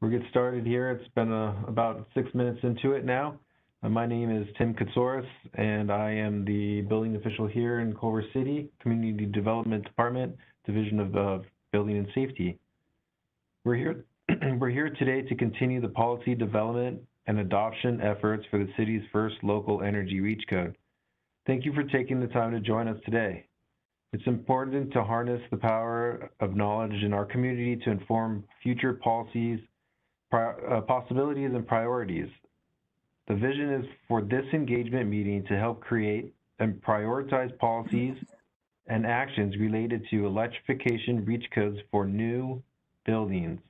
We'll get started here. It's been uh, about six minutes into it now. Uh, my name is Tim Koutsouros, and I am the building official here in Culver City, Community Development Department, Division of uh, Building and Safety. We're here, we're here today to continue the policy development and adoption efforts for the city's first local energy reach code. Thank you for taking the time to join us today. It's important to harness the power of knowledge in our community to inform future policies, uh, possibilities, and priorities. The vision is for this engagement meeting to help create and prioritize policies and actions related to electrification reach codes for new buildings.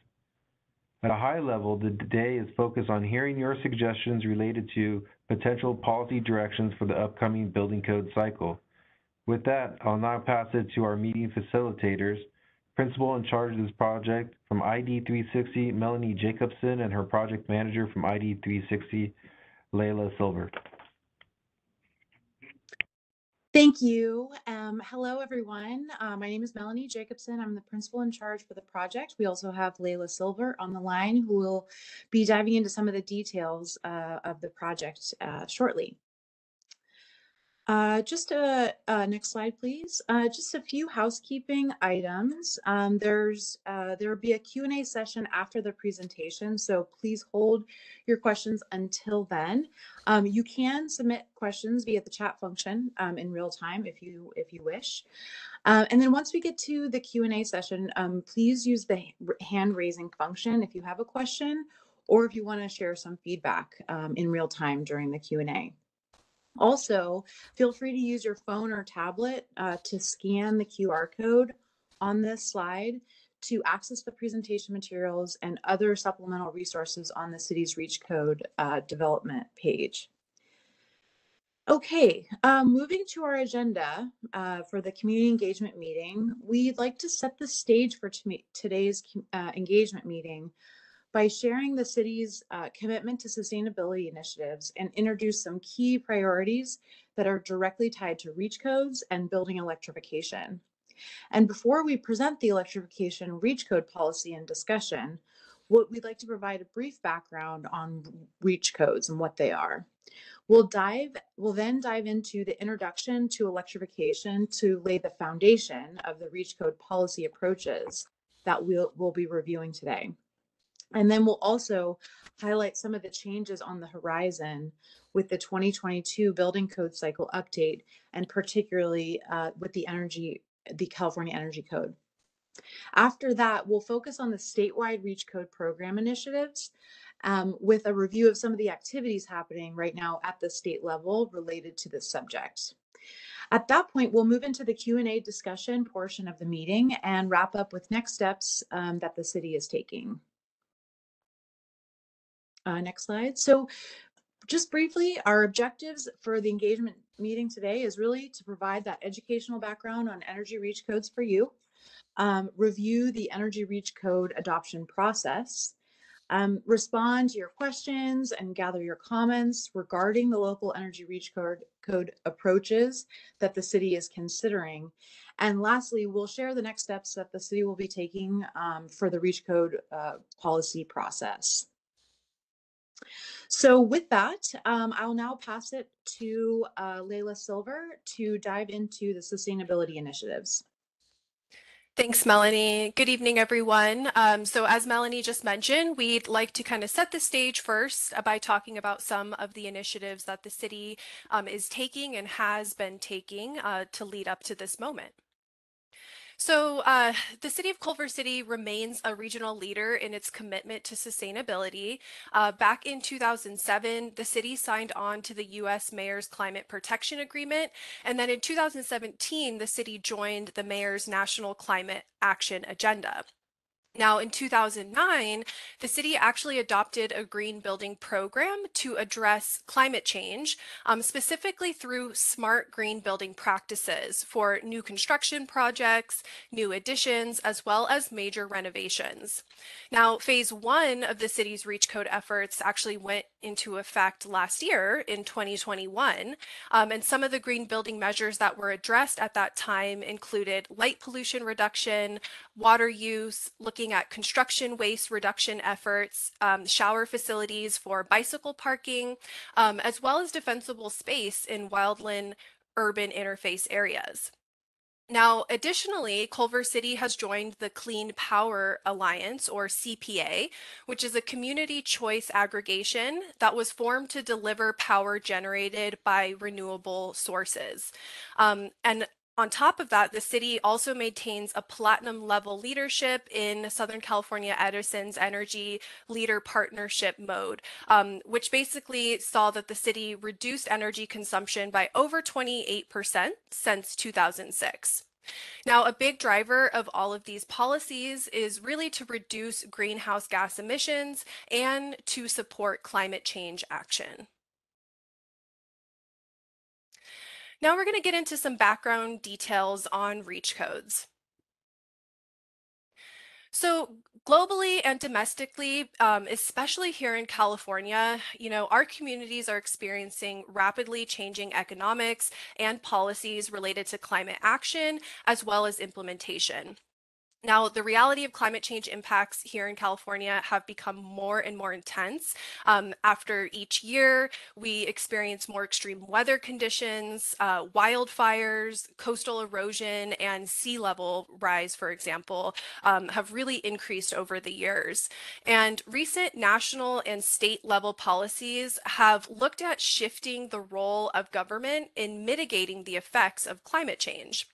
At a high level, the day is focused on hearing your suggestions related to potential policy directions for the upcoming building code cycle. With that, I'll now pass it to our meeting facilitators, principal in charge of this project from ID360, Melanie Jacobson, and her project manager from ID360, Layla Silver. Thank you. Um, hello, everyone. Uh, my name is Melanie Jacobson. I'm the principal in charge for the project. We also have Layla Silver on the line who will be diving into some of the details uh, of the project uh, shortly. Uh, just a, uh, next slide, please. Uh, just a few housekeeping items. Um, there's uh, there will be a Q&A session after the presentation, so please hold your questions until then. Um, you can submit questions via the chat function um, in real time if you if you wish. Uh, and then once we get to the Q&A session, um, please use the hand raising function if you have a question or if you want to share some feedback um, in real time during the Q&A. Also, feel free to use your phone or tablet uh, to scan the QR code on this slide to access the presentation materials and other supplemental resources on the city's REACH code uh, development page. Okay, uh, moving to our agenda uh, for the community engagement meeting, we'd like to set the stage for today's uh, engagement meeting by sharing the city's uh, commitment to sustainability initiatives and introduce some key priorities that are directly tied to reach codes and building electrification. And before we present the electrification reach code policy and discussion, what we'd like to provide a brief background on reach codes and what they are. We'll dive, we'll then dive into the introduction to electrification to lay the foundation of the reach code policy approaches that we'll, we'll be reviewing today. And then we'll also highlight some of the changes on the horizon with the 2022 building code cycle update and particularly uh, with the energy, the California Energy Code. After that, we'll focus on the statewide REACH Code program initiatives um, with a review of some of the activities happening right now at the state level related to this subject. At that point, we'll move into the Q&A discussion portion of the meeting and wrap up with next steps um, that the city is taking. Uh, next slide. So just briefly, our objectives for the engagement meeting today is really to provide that educational background on energy reach codes for you, um, review the energy reach code adoption process, um, respond to your questions and gather your comments regarding the local energy reach code, code approaches that the city is considering. And lastly, we'll share the next steps that the city will be taking um, for the reach code uh, policy process. So with that, um, I'll now pass it to uh, Layla Silver to dive into the sustainability initiatives. Thanks, Melanie. Good evening, everyone. Um, so as Melanie just mentioned, we'd like to kind of set the stage first by talking about some of the initiatives that the city um, is taking and has been taking uh, to lead up to this moment. So uh, the city of Culver City remains a regional leader in its commitment to sustainability. Uh, back in 2007, the city signed on to the U.S. Mayor's Climate Protection Agreement. And then in 2017, the city joined the Mayor's National Climate Action Agenda. Now, in 2009, the city actually adopted a green building program to address climate change, um, specifically through smart green building practices for new construction projects, new additions, as well as major renovations. Now, phase one of the city's REACH code efforts actually went into effect last year in 2021. Um, and some of the green building measures that were addressed at that time included light pollution reduction, water use, looking at construction waste reduction efforts, um, shower facilities for bicycle parking, um, as well as defensible space in wildland urban interface areas. Now, additionally, Culver City has joined the Clean Power Alliance, or CPA, which is a community choice aggregation that was formed to deliver power generated by renewable sources. Um, and on top of that, the city also maintains a platinum level leadership in Southern California Edison's Energy Leader Partnership mode, um, which basically saw that the city reduced energy consumption by over 28% since 2006. Now, a big driver of all of these policies is really to reduce greenhouse gas emissions and to support climate change action. Now we're going to get into some background details on REACH codes. So globally and domestically, um, especially here in California, you know, our communities are experiencing rapidly changing economics and policies related to climate action, as well as implementation. Now, the reality of climate change impacts here in California have become more and more intense. Um, after each year, we experience more extreme weather conditions, uh, wildfires, coastal erosion, and sea level rise, for example, um, have really increased over the years. And recent national and state level policies have looked at shifting the role of government in mitigating the effects of climate change.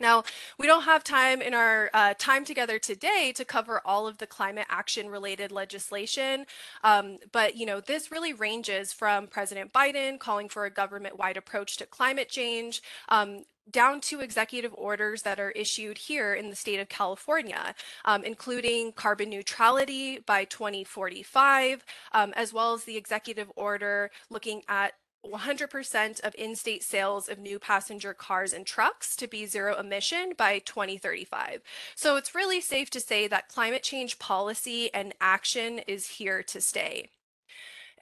Now, we don't have time in our uh, time together today to cover all of the climate action related legislation, um, but you know this really ranges from President Biden calling for a government-wide approach to climate change um, down to executive orders that are issued here in the state of California, um, including carbon neutrality by 2045, um, as well as the executive order looking at 100% of in-state sales of new passenger cars and trucks to be zero emission by 2035. So it's really safe to say that climate change policy and action is here to stay.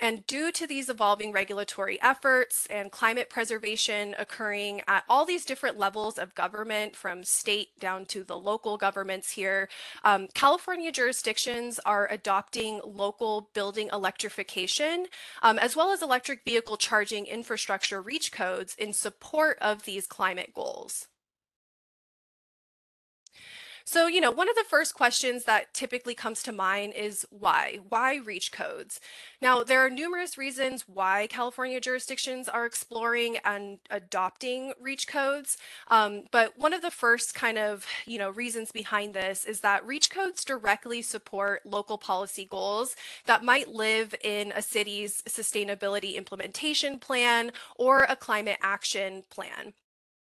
And due to these evolving regulatory efforts and climate preservation occurring at all these different levels of government, from state down to the local governments here, um, California jurisdictions are adopting local building electrification, um, as well as electric vehicle charging infrastructure reach codes in support of these climate goals. So, you know, one of the first questions that typically comes to mind is why? Why reach codes? Now, there are numerous reasons why California jurisdictions are exploring and adopting reach codes. Um, but one of the first kind of, you know, reasons behind this is that reach codes directly support local policy goals that might live in a city's sustainability implementation plan or a climate action plan.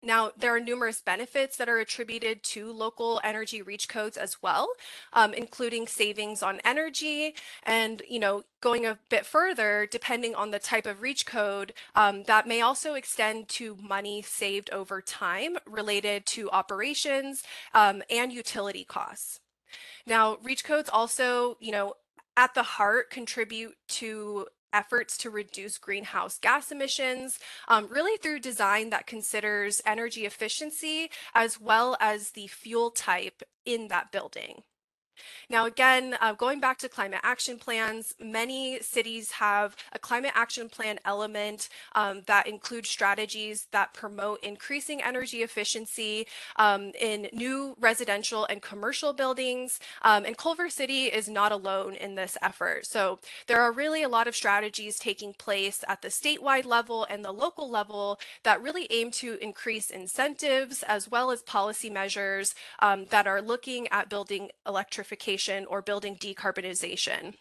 Now, there are numerous benefits that are attributed to local energy reach codes as well, um, including savings on energy and, you know, going a bit further, depending on the type of reach code, um, that may also extend to money saved over time related to operations um, and utility costs. Now, reach codes also, you know, at the heart contribute to efforts to reduce greenhouse gas emissions, um, really through design that considers energy efficiency as well as the fuel type in that building. Now, again, uh, going back to climate action plans, many cities have a climate action plan element um, that includes strategies that promote increasing energy efficiency um, in new residential and commercial buildings. Um, and Culver City is not alone in this effort. So there are really a lot of strategies taking place at the statewide level and the local level that really aim to increase incentives as well as policy measures um, that are looking at building electrification electrification or building decarbonization.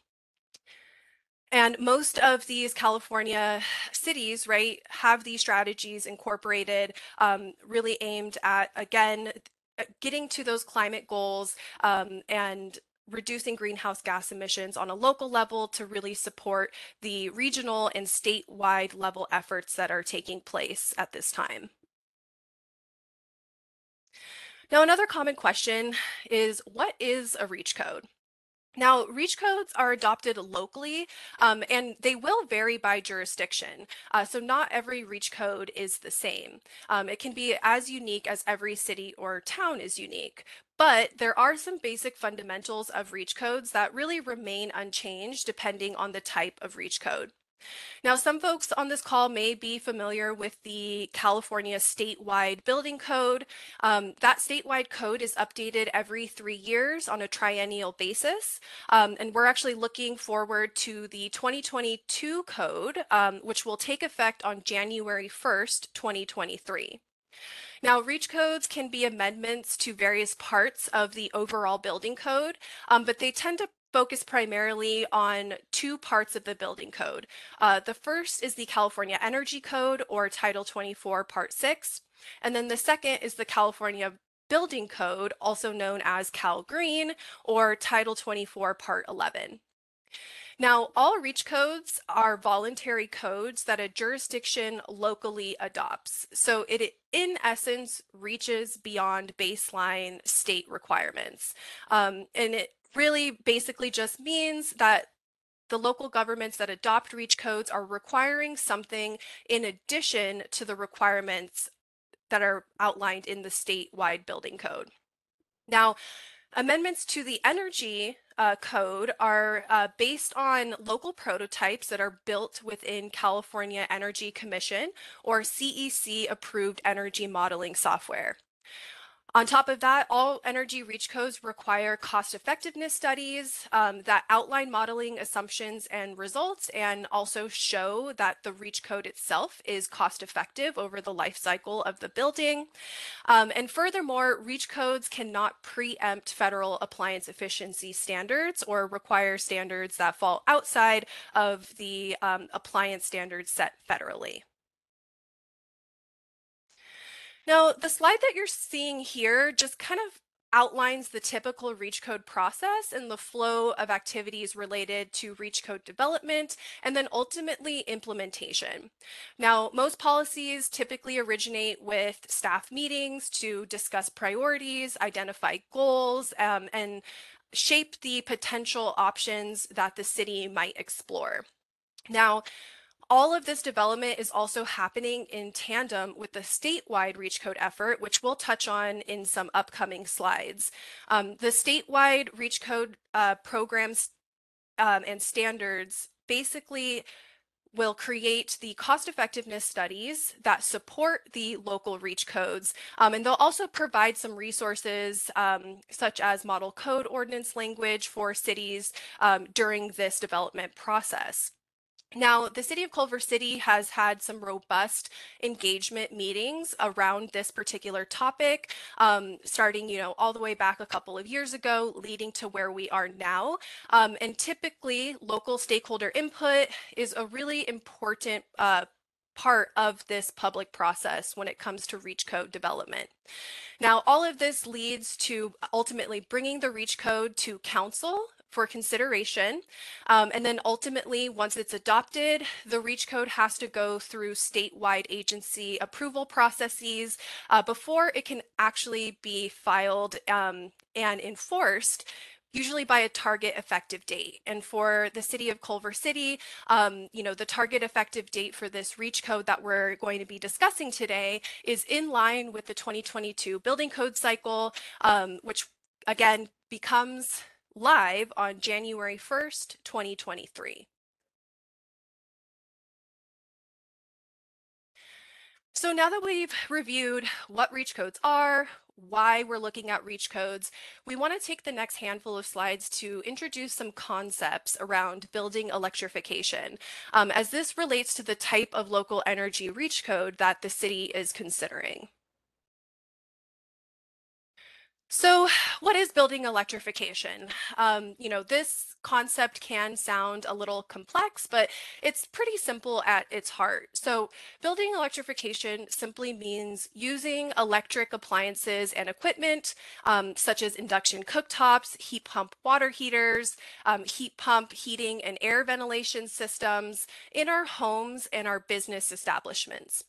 And most of these California cities, right, have these strategies incorporated, um, really aimed at, again, uh, getting to those climate goals um, and reducing greenhouse gas emissions on a local level to really support the regional and statewide level efforts that are taking place at this time. Now, another common question is what is a reach code? Now, REACH codes are adopted locally um, and they will vary by jurisdiction. Uh, so not every REACH code is the same. Um, it can be as unique as every city or town is unique. But there are some basic fundamentals of REACH codes that really remain unchanged depending on the type of REACH code. Now, some folks on this call may be familiar with the California statewide building code. Um, that statewide code is updated every three years on a triennial basis. Um, and we're actually looking forward to the 2022 code, um, which will take effect on January 1st, 2023. Now, REACH codes can be amendments to various parts of the overall building code, um, but they tend to focus primarily on two parts of the building code. Uh, the first is the California Energy Code or Title 24 Part 6. And then the second is the California Building Code, also known as Cal Green or Title 24 Part 11. Now, all REACH codes are voluntary codes that a jurisdiction locally adopts. So it, in essence, reaches beyond baseline state requirements. Um, and it really basically just means that the local governments that adopt REACH codes are requiring something in addition to the requirements that are outlined in the statewide building code. Now, amendments to the energy uh, code are uh, based on local prototypes that are built within California Energy Commission or CEC approved energy modeling software. On top of that, all energy reach codes require cost effectiveness studies um, that outline modeling assumptions and results and also show that the reach code itself is cost effective over the life cycle of the building. Um, and furthermore, reach codes cannot preempt federal appliance efficiency standards or require standards that fall outside of the um, appliance standards set federally. Now, the slide that you're seeing here just kind of outlines the typical REACH code process and the flow of activities related to REACH code development and then ultimately implementation. Now, most policies typically originate with staff meetings to discuss priorities, identify goals, um, and shape the potential options that the city might explore. Now, all of this development is also happening in tandem with the statewide REACH code effort, which we'll touch on in some upcoming slides. Um, the statewide REACH code uh, programs um, and standards basically will create the cost effectiveness studies that support the local REACH codes. Um, and they'll also provide some resources um, such as model code ordinance language for cities um, during this development process. Now, the city of Culver City has had some robust engagement meetings around this particular topic, um, starting, you know, all the way back a couple of years ago, leading to where we are now. Um, and typically, local stakeholder input is a really important uh, part of this public process when it comes to REACH code development. Now, all of this leads to ultimately bringing the REACH code to council for consideration. Um, and then ultimately, once it's adopted, the REACH code has to go through statewide agency approval processes uh, before it can actually be filed um, and enforced usually by a target effective date. And for the city of Culver City, um, you know, the target effective date for this REACH code that we're going to be discussing today is in line with the 2022 building code cycle, um, which again becomes live on January 1st, 2023. So now that we've reviewed what REACH codes are, why we're looking at REACH codes, we want to take the next handful of slides to introduce some concepts around building electrification, um, as this relates to the type of local energy REACH code that the city is considering. So, what is building electrification? Um, you know, this concept can sound a little complex, but it's pretty simple at its heart. So, building electrification simply means using electric appliances and equipment, um, such as induction cooktops, heat pump water heaters, um, heat pump heating and air ventilation systems in our homes and our business establishments.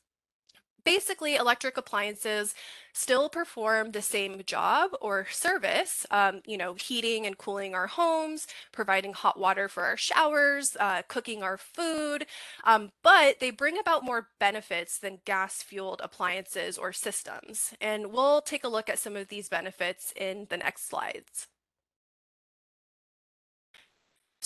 Basically electric appliances still perform the same job or service um, you know heating and cooling our homes providing hot water for our showers uh, cooking our food um, but they bring about more benefits than gas fueled appliances or systems and we'll take a look at some of these benefits in the next slides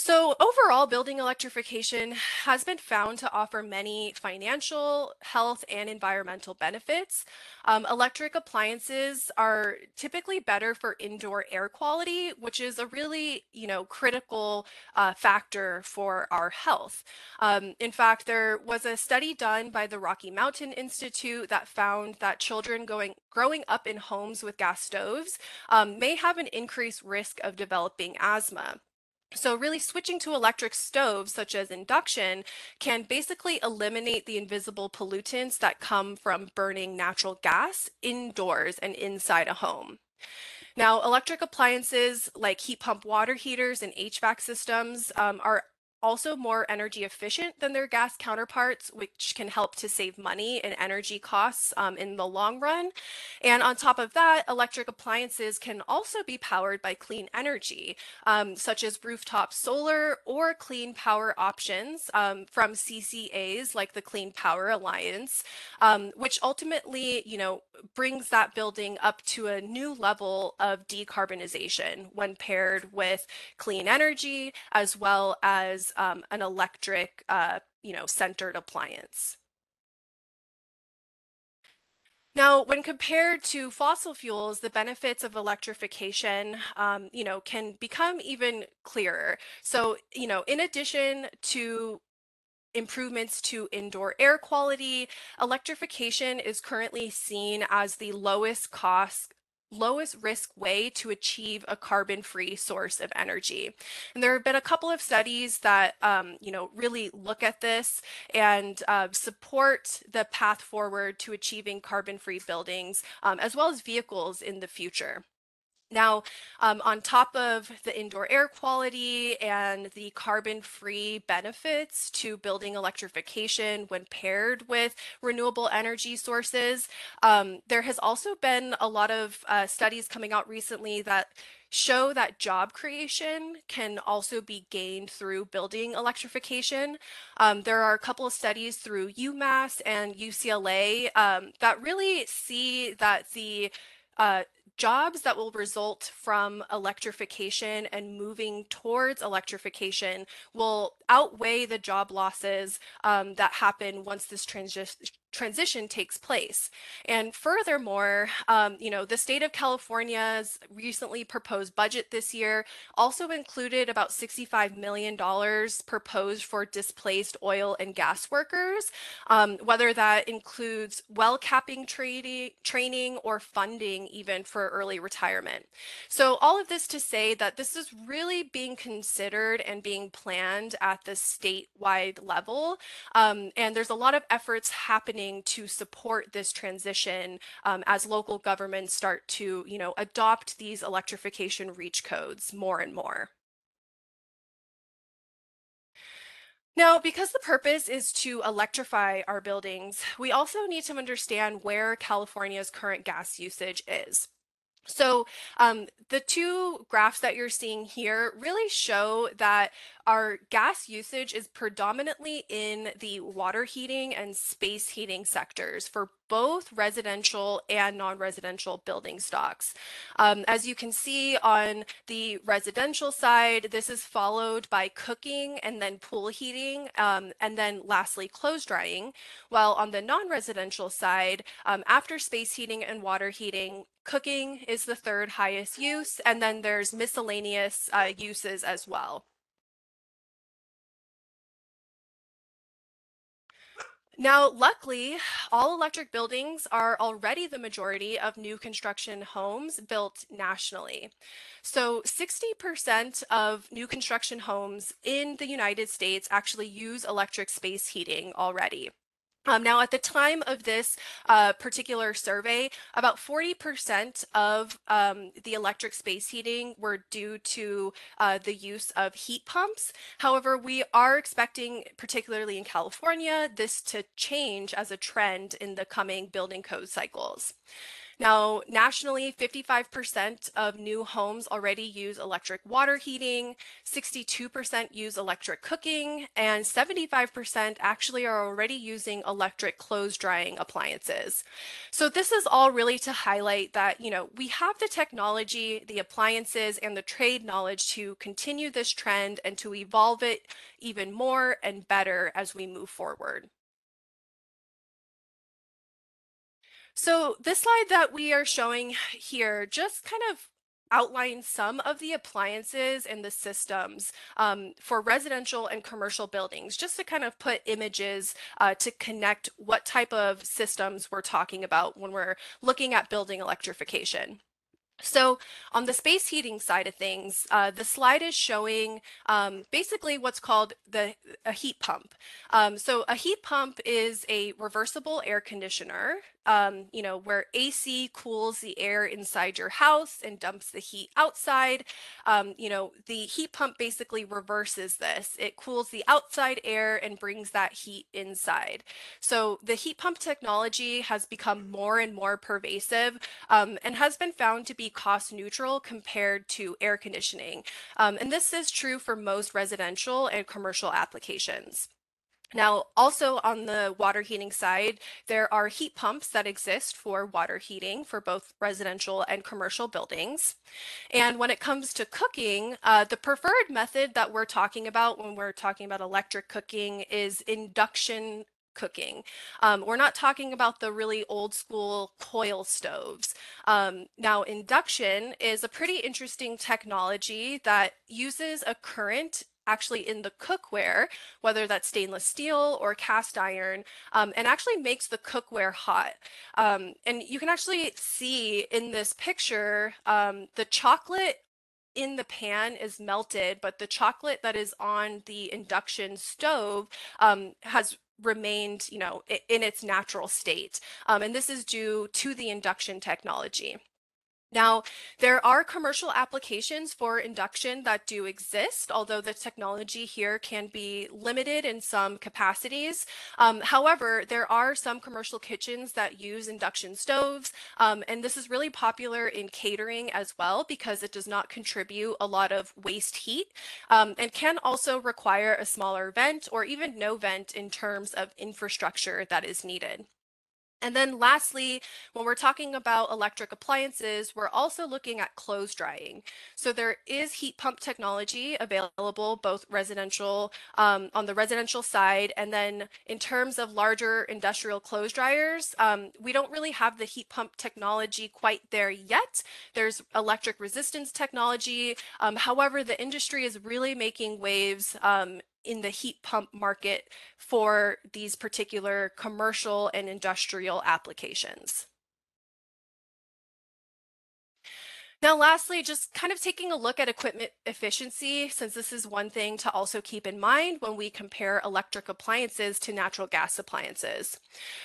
so overall, building electrification has been found to offer many financial, health, and environmental benefits. Um, electric appliances are typically better for indoor air quality, which is a really, you know, critical uh, factor for our health. Um, in fact, there was a study done by the Rocky Mountain Institute that found that children going growing up in homes with gas stoves um, may have an increased risk of developing asthma. So really switching to electric stoves such as induction can basically eliminate the invisible pollutants that come from burning natural gas indoors and inside a home. Now, electric appliances like heat pump water heaters and HVAC systems um, are also more energy efficient than their gas counterparts, which can help to save money and energy costs um, in the long run. And on top of that, electric appliances can also be powered by clean energy, um, such as rooftop solar or clean power options um, from CCAs like the Clean Power Alliance, um, which ultimately, you know, brings that building up to a new level of decarbonization when paired with clean energy as well as um, an electric, uh, you know, centered appliance. Now, when compared to fossil fuels, the benefits of electrification, um, you know, can become even clearer. So, you know, in addition to improvements to indoor air quality, electrification is currently seen as the lowest cost lowest risk way to achieve a carbon free source of energy. And there have been a couple of studies that, um, you know, really look at this and uh, support the path forward to achieving carbon free buildings um, as well as vehicles in the future. Now, um, on top of the indoor air quality and the carbon-free benefits to building electrification when paired with renewable energy sources, um, there has also been a lot of uh, studies coming out recently that show that job creation can also be gained through building electrification. Um, there are a couple of studies through UMass and UCLA um, that really see that the uh, jobs that will result from electrification and moving towards electrification will outweigh the job losses um, that happen once this transition transition takes place. And furthermore, um, you know, the state of California's recently proposed budget this year also included about $65 million proposed for displaced oil and gas workers, um, whether that includes well capping training, training or funding even for early retirement. So all of this to say that this is really being considered and being planned at the statewide level. Um, and there's a lot of efforts happening happening to support this transition um, as local governments start to, you know, adopt these electrification reach codes more and more. Now, because the purpose is to electrify our buildings, we also need to understand where California's current gas usage is. So um, the two graphs that you're seeing here really show that our gas usage is predominantly in the water heating and space heating sectors for both residential and non-residential building stocks. Um, as you can see on the residential side, this is followed by cooking and then pool heating, um, and then lastly clothes drying. While on the non-residential side, um, after space heating and water heating, cooking is the third highest use, and then there's miscellaneous uh, uses as well. Now, luckily, all electric buildings are already the majority of new construction homes built nationally. So 60% of new construction homes in the United States actually use electric space heating already. Um, now, at the time of this uh, particular survey, about 40% of um, the electric space heating were due to uh, the use of heat pumps. However, we are expecting, particularly in California, this to change as a trend in the coming building code cycles. Now, nationally, 55% of new homes already use electric water heating, 62% use electric cooking, and 75% actually are already using electric clothes drying appliances. So this is all really to highlight that, you know, we have the technology, the appliances, and the trade knowledge to continue this trend and to evolve it even more and better as we move forward. So this slide that we are showing here just kind of outlines some of the appliances and the systems um, for residential and commercial buildings, just to kind of put images uh, to connect what type of systems we're talking about when we're looking at building electrification. So on the space heating side of things, uh, the slide is showing um, basically what's called the a heat pump. Um, so a heat pump is a reversible air conditioner um, you know, where AC cools the air inside your house and dumps the heat outside. Um, you know, the heat pump basically reverses this. It cools the outside air and brings that heat inside. So the heat pump technology has become more and more pervasive um, and has been found to be cost neutral compared to air conditioning. Um, and this is true for most residential and commercial applications. Now, also on the water heating side, there are heat pumps that exist for water heating for both residential and commercial buildings. And when it comes to cooking, uh, the preferred method that we're talking about when we're talking about electric cooking is induction cooking. Um, we're not talking about the really old school coil stoves. Um, now, induction is a pretty interesting technology that uses a current actually in the cookware, whether that's stainless steel or cast iron, um, and actually makes the cookware hot. Um, and you can actually see in this picture um, the chocolate in the pan is melted, but the chocolate that is on the induction stove um, has remained, you know, in its natural state. Um, and this is due to the induction technology. Now, there are commercial applications for induction that do exist, although the technology here can be limited in some capacities. Um, however, there are some commercial kitchens that use induction stoves, um, and this is really popular in catering as well because it does not contribute a lot of waste heat um, and can also require a smaller vent or even no vent in terms of infrastructure that is needed. And then lastly, when we're talking about electric appliances, we're also looking at clothes drying. So there is heat pump technology available both residential um, on the residential side. And then in terms of larger industrial clothes dryers, um, we don't really have the heat pump technology quite there yet. There's electric resistance technology. Um, however, the industry is really making waves um, in the heat pump market for these particular commercial and industrial applications. Now, lastly, just kind of taking a look at equipment efficiency, since this is one thing to also keep in mind when we compare electric appliances to natural gas appliances.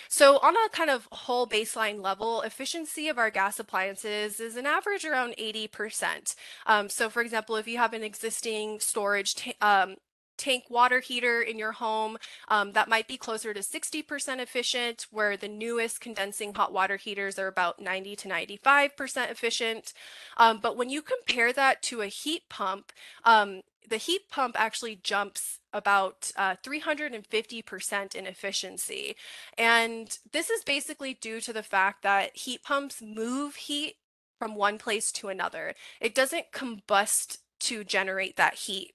So on a kind of whole baseline level, efficiency of our gas appliances is an average around 80%. Um, so for example, if you have an existing storage um, tank water heater in your home um, that might be closer to 60% efficient where the newest condensing hot water heaters are about 90 to 95% efficient. Um, but when you compare that to a heat pump um, the heat pump actually jumps about uh, 350% in efficiency. And this is basically due to the fact that heat pumps move heat from one place to another. It doesn't combust to generate that heat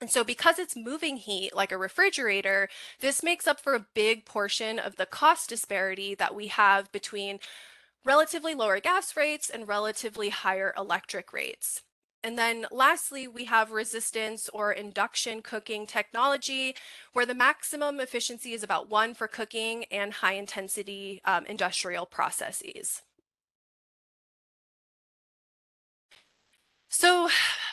and so because it's moving heat like a refrigerator, this makes up for a big portion of the cost disparity that we have between relatively lower gas rates and relatively higher electric rates. And then lastly, we have resistance or induction cooking technology, where the maximum efficiency is about one for cooking and high intensity um, industrial processes. So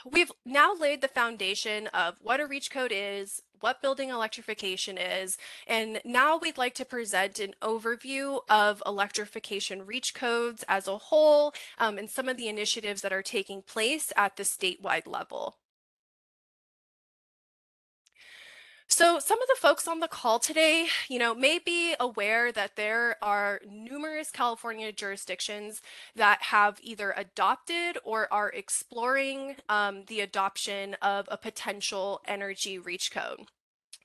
we've now laid the foundation of what a reach code is, what building electrification is. And now we'd like to present an overview of electrification reach codes as a whole um, and some of the initiatives that are taking place at the statewide level. So some of the folks on the call today, you know, may be aware that there are numerous California jurisdictions that have either adopted or are exploring um, the adoption of a potential energy reach code.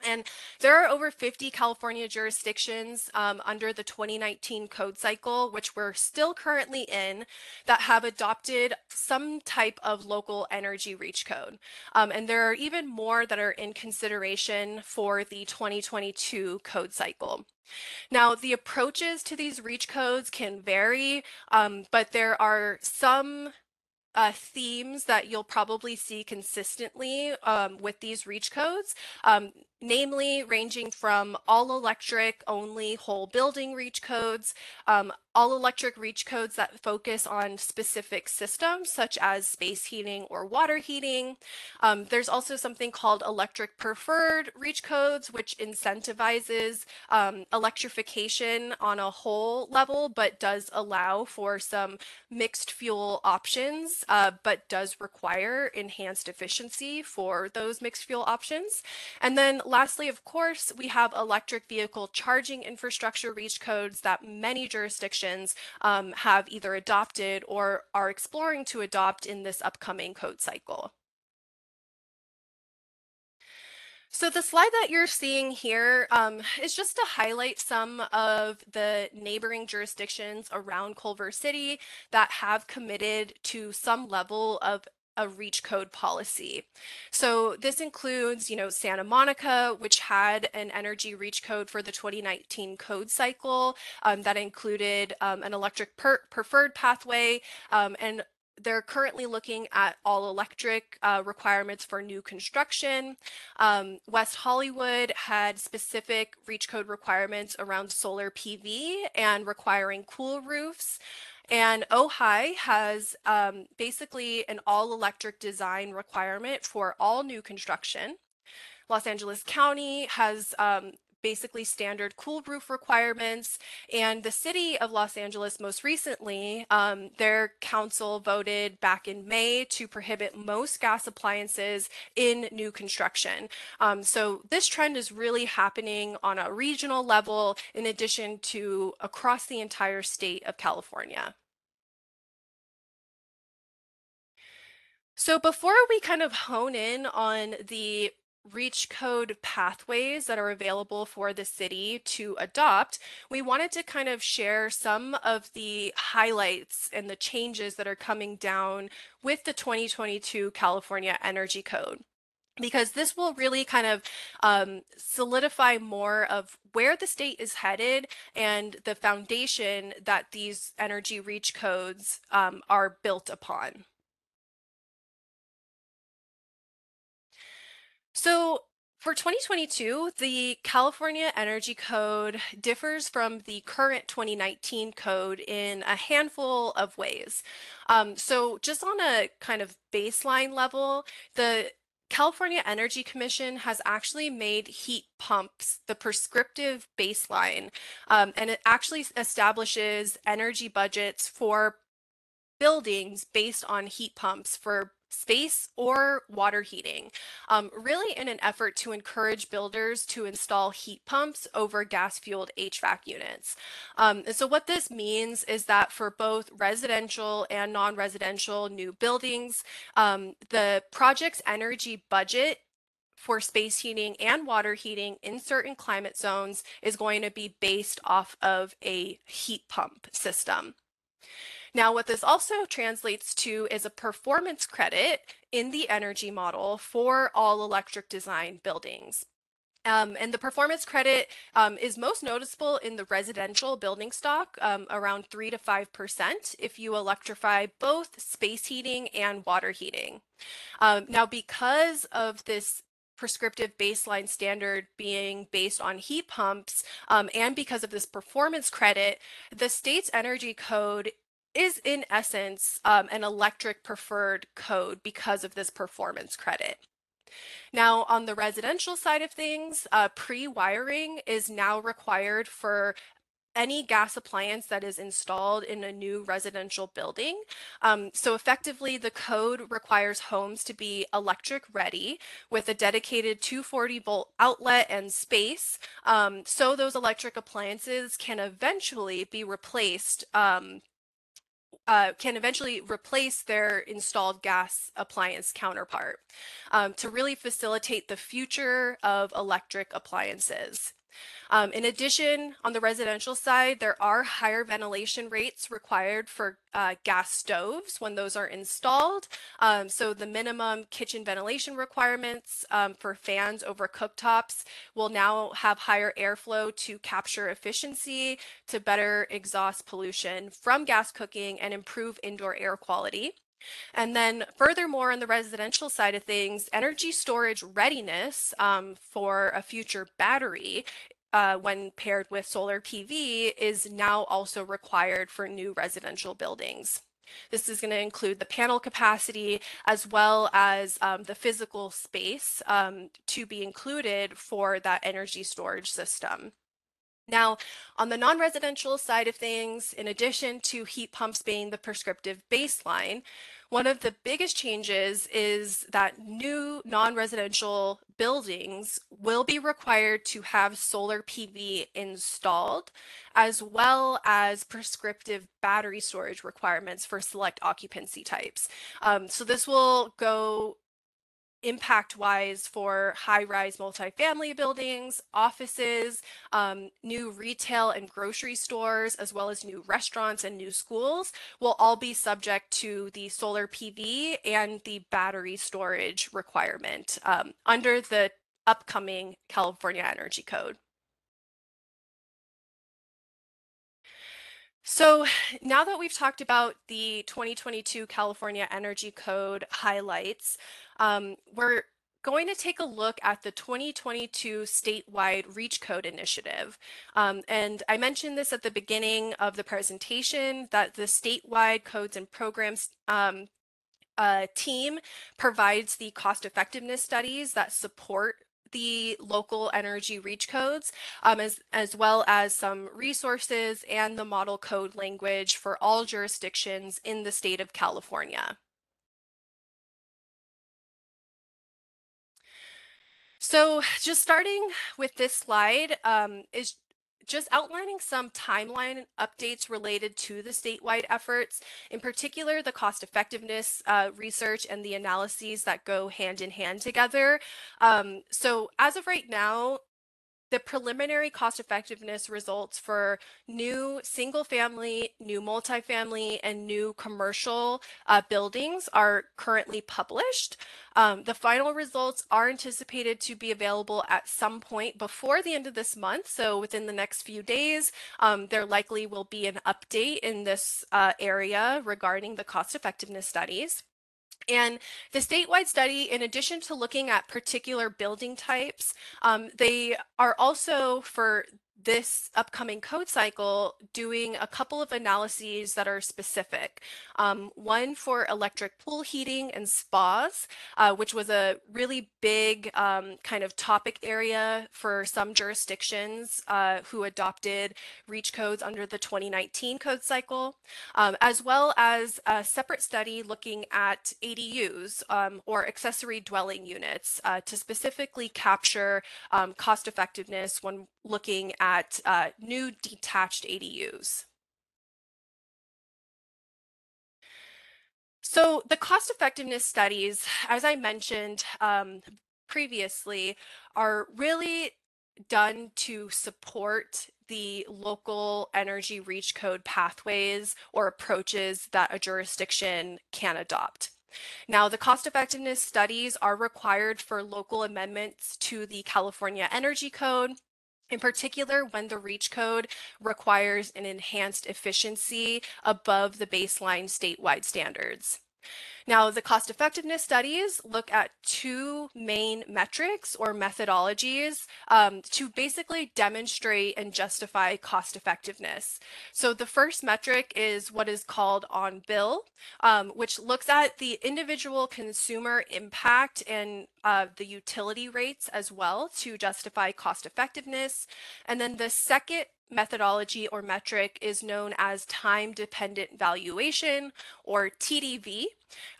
And there are over 50 California jurisdictions um, under the 2019 code cycle, which we're still currently in, that have adopted some type of local energy reach code. Um, and there are even more that are in consideration for the 2022 code cycle. Now, the approaches to these reach codes can vary, um, but there are some uh, themes that you'll probably see consistently um, with these reach codes. Um, namely ranging from all electric only whole building reach codes, um, all electric reach codes that focus on specific systems such as space heating or water heating. Um, there's also something called electric preferred reach codes, which incentivizes um, electrification on a whole level, but does allow for some mixed fuel options, uh, but does require enhanced efficiency for those mixed fuel options. And then lastly, of course, we have electric vehicle charging infrastructure reach codes that many jurisdictions um, have either adopted or are exploring to adopt in this upcoming code cycle. So the slide that you're seeing here um, is just to highlight some of the neighboring jurisdictions around Culver City that have committed to some level of a reach code policy. So this includes, you know, Santa Monica, which had an energy reach code for the 2019 code cycle um, that included um, an electric per preferred pathway um, and they're currently looking at all electric uh, requirements for new construction. Um, West Hollywood had specific reach code requirements around solar PV and requiring cool roofs. And Ojai has um, basically an all electric design requirement for all new construction. Los Angeles County has um, basically standard cool roof requirements. And the city of Los Angeles, most recently, um, their council voted back in May to prohibit most gas appliances in new construction. Um, so this trend is really happening on a regional level, in addition to across the entire state of California. So before we kind of hone in on the reach code pathways that are available for the city to adopt, we wanted to kind of share some of the highlights and the changes that are coming down with the 2022 California Energy Code because this will really kind of um, solidify more of where the state is headed and the foundation that these energy reach codes um, are built upon. So for 2022, the California Energy Code differs from the current 2019 code in a handful of ways. Um, so just on a kind of baseline level, the California Energy Commission has actually made heat pumps the prescriptive baseline, um, and it actually establishes energy budgets for buildings based on heat pumps for space or water heating, um, really in an effort to encourage builders to install heat pumps over gas fueled HVAC units. Um, and so what this means is that for both residential and non-residential new buildings, um, the project's energy budget for space heating and water heating in certain climate zones is going to be based off of a heat pump system. Now, what this also translates to is a performance credit in the energy model for all electric design buildings. Um, and the performance credit um, is most noticeable in the residential building stock, um, around 3 to 5% if you electrify both space heating and water heating. Um, now, because of this prescriptive baseline standard being based on heat pumps um, and because of this performance credit, the state's energy code is in essence um, an electric preferred code because of this performance credit. Now, on the residential side of things, uh, pre-wiring is now required for any gas appliance that is installed in a new residential building. Um, so effectively, the code requires homes to be electric ready with a dedicated 240 volt outlet and space. Um, so those electric appliances can eventually be replaced um, uh, can eventually replace their installed gas appliance counterpart um, to really facilitate the future of electric appliances. Um, in addition, on the residential side, there are higher ventilation rates required for uh, gas stoves when those are installed. Um, so the minimum kitchen ventilation requirements um, for fans over cooktops will now have higher airflow to capture efficiency to better exhaust pollution from gas cooking and improve indoor air quality. And then furthermore, on the residential side of things, energy storage readiness um, for a future battery uh, when paired with solar PV is now also required for new residential buildings. This is going to include the panel capacity as well as um, the physical space um, to be included for that energy storage system. Now, on the non-residential side of things, in addition to heat pumps being the prescriptive baseline, one of the biggest changes is that new non-residential buildings will be required to have solar PV installed, as well as prescriptive battery storage requirements for select occupancy types. Um, so this will go impact wise for high rise multifamily buildings, offices, um, new retail and grocery stores, as well as new restaurants and new schools will all be subject to the solar PV and the battery storage requirement um, under the upcoming California Energy Code. So now that we've talked about the 2022 California Energy Code highlights, um, we're going to take a look at the 2022 statewide REACH Code initiative. Um, and I mentioned this at the beginning of the presentation that the statewide codes and programs um, uh, team provides the cost effectiveness studies that support the local energy reach codes, um, as, as well as some resources and the model code language for all jurisdictions in the state of California. So just starting with this slide um, is just outlining some timeline updates related to the statewide efforts, in particular the cost effectiveness uh, research and the analyses that go hand in hand together. Um, so as of right now, the preliminary cost effectiveness results for new single family, new multifamily, and new commercial uh, buildings are currently published. Um, the final results are anticipated to be available at some point before the end of this month. So within the next few days, um, there likely will be an update in this uh, area regarding the cost effectiveness studies. And the statewide study, in addition to looking at particular building types, um, they are also for this upcoming code cycle doing a couple of analyses that are specific. Um, one for electric pool heating and spas, uh, which was a really big um, kind of topic area for some jurisdictions uh, who adopted REACH codes under the 2019 code cycle, um, as well as a separate study looking at ADUs um, or accessory dwelling units uh, to specifically capture um, cost effectiveness when looking at at uh, new detached ADUs. So the cost effectiveness studies, as I mentioned um, previously, are really done to support the local energy reach code pathways or approaches that a jurisdiction can adopt. Now, the cost effectiveness studies are required for local amendments to the California Energy Code in particular, when the REACH code requires an enhanced efficiency above the baseline statewide standards. Now, the cost effectiveness studies look at two main metrics or methodologies um, to basically demonstrate and justify cost effectiveness. So the first metric is what is called on bill, um, which looks at the individual consumer impact and uh, the utility rates as well to justify cost effectiveness. And then the second methodology or metric is known as time dependent valuation or TDV,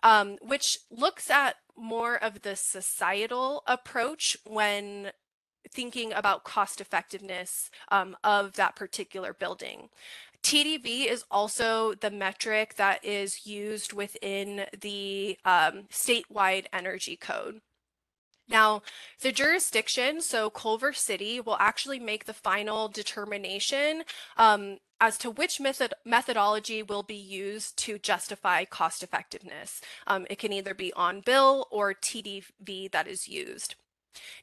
um, which looks at more of the societal approach when thinking about cost effectiveness um, of that particular building. TDV is also the metric that is used within the um, statewide energy code. Now, the jurisdiction, so Culver City, will actually make the final determination um, as to which method methodology will be used to justify cost effectiveness. Um, it can either be on bill or TDV that is used.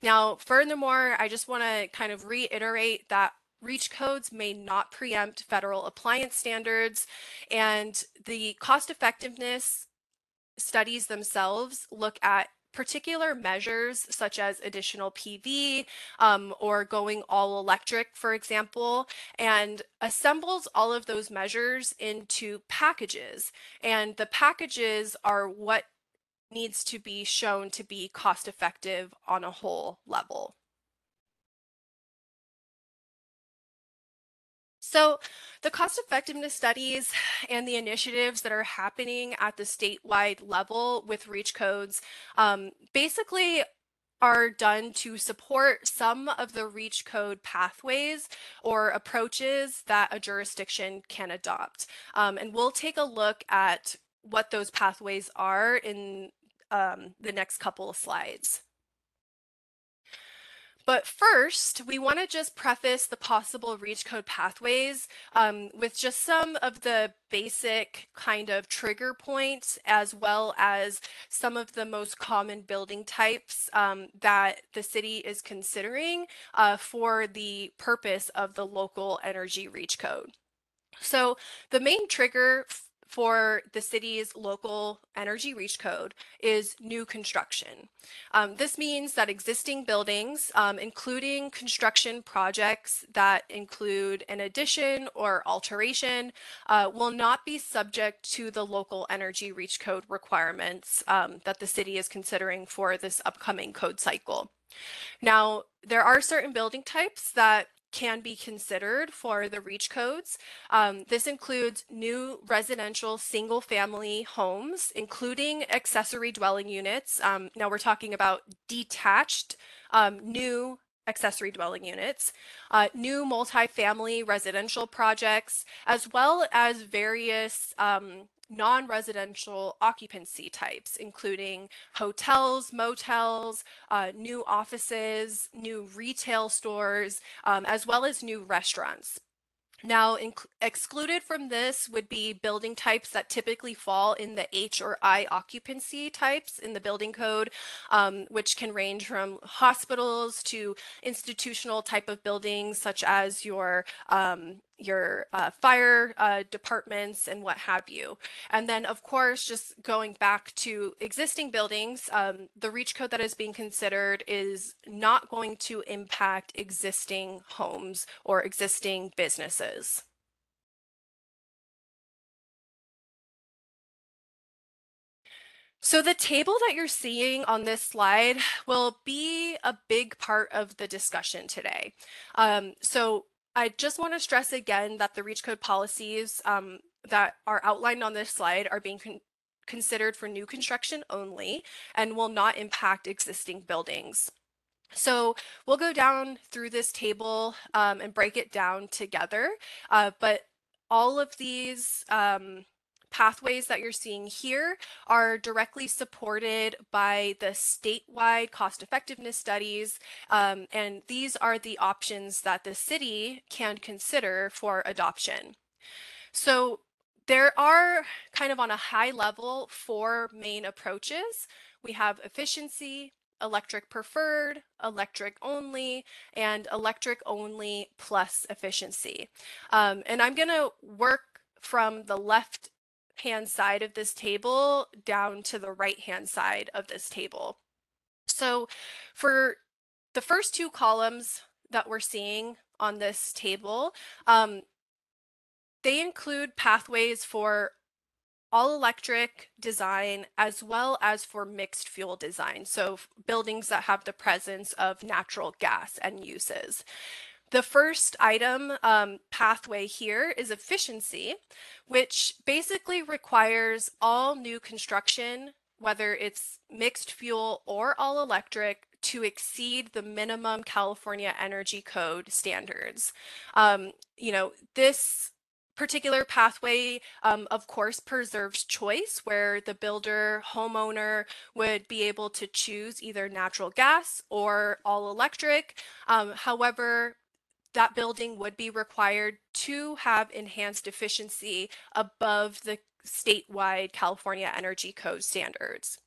Now, furthermore, I just want to kind of reiterate that REACH codes may not preempt federal appliance standards, and the cost effectiveness studies themselves look at particular measures such as additional PV um, or going all electric, for example, and assembles all of those measures into packages. And the packages are what needs to be shown to be cost effective on a whole level. So the cost effectiveness studies and the initiatives that are happening at the statewide level with REACH codes um, basically are done to support some of the REACH code pathways or approaches that a jurisdiction can adopt. Um, and we'll take a look at what those pathways are in um, the next couple of slides. But first, we want to just preface the possible REACH code pathways um, with just some of the basic kind of trigger points, as well as some of the most common building types um, that the city is considering uh, for the purpose of the local energy REACH code. So the main trigger for the city's local energy REACH code is new construction. Um, this means that existing buildings, um, including construction projects that include an addition or alteration, uh, will not be subject to the local energy REACH code requirements um, that the city is considering for this upcoming code cycle. Now, there are certain building types that can be considered for the REACH codes. Um, this includes new residential single family homes, including accessory dwelling units. Um, now we're talking about detached um, new accessory dwelling units, uh, new multifamily residential projects, as well as various um, non-residential occupancy types, including hotels, motels, uh, new offices, new retail stores, um, as well as new restaurants. Now, excluded from this would be building types that typically fall in the H or I occupancy types in the building code, um, which can range from hospitals to institutional type of buildings, such as your um, your uh, fire uh, departments and what have you. And then, of course, just going back to existing buildings, um, the REACH code that is being considered is not going to impact existing homes or existing businesses. So the table that you're seeing on this slide will be a big part of the discussion today. Um, so I just want to stress again that the REACH code policies um, that are outlined on this slide are being con considered for new construction only and will not impact existing buildings. So we'll go down through this table um, and break it down together, uh, but all of these um, pathways that you're seeing here are directly supported by the statewide cost effectiveness studies. Um, and these are the options that the city can consider for adoption. So there are kind of on a high level four main approaches. We have efficiency, electric preferred, electric only, and electric only plus efficiency. Um, and I'm going to work from the left hand side of this table down to the right hand side of this table. So for the first two columns that we're seeing on this table, um, they include pathways for all electric design as well as for mixed fuel design. So buildings that have the presence of natural gas and uses. The first item um, pathway here is efficiency, which basically requires all new construction, whether it's mixed fuel or all electric, to exceed the minimum California Energy Code standards. Um, you know, this particular pathway, um, of course, preserves choice where the builder homeowner would be able to choose either natural gas or all electric. Um, however, that building would be required to have enhanced efficiency above the statewide California Energy Code standards.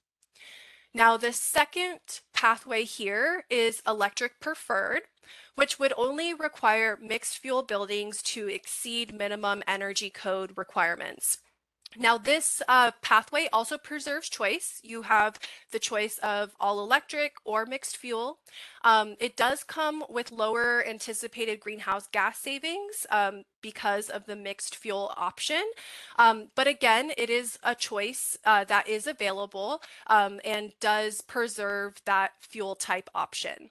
Now, the second pathway here is electric preferred, which would only require mixed fuel buildings to exceed minimum energy code requirements. Now, this uh, pathway also preserves choice. You have the choice of all electric or mixed fuel. Um, it does come with lower anticipated greenhouse gas savings um, because of the mixed fuel option. Um, but again, it is a choice uh, that is available um, and does preserve that fuel type option.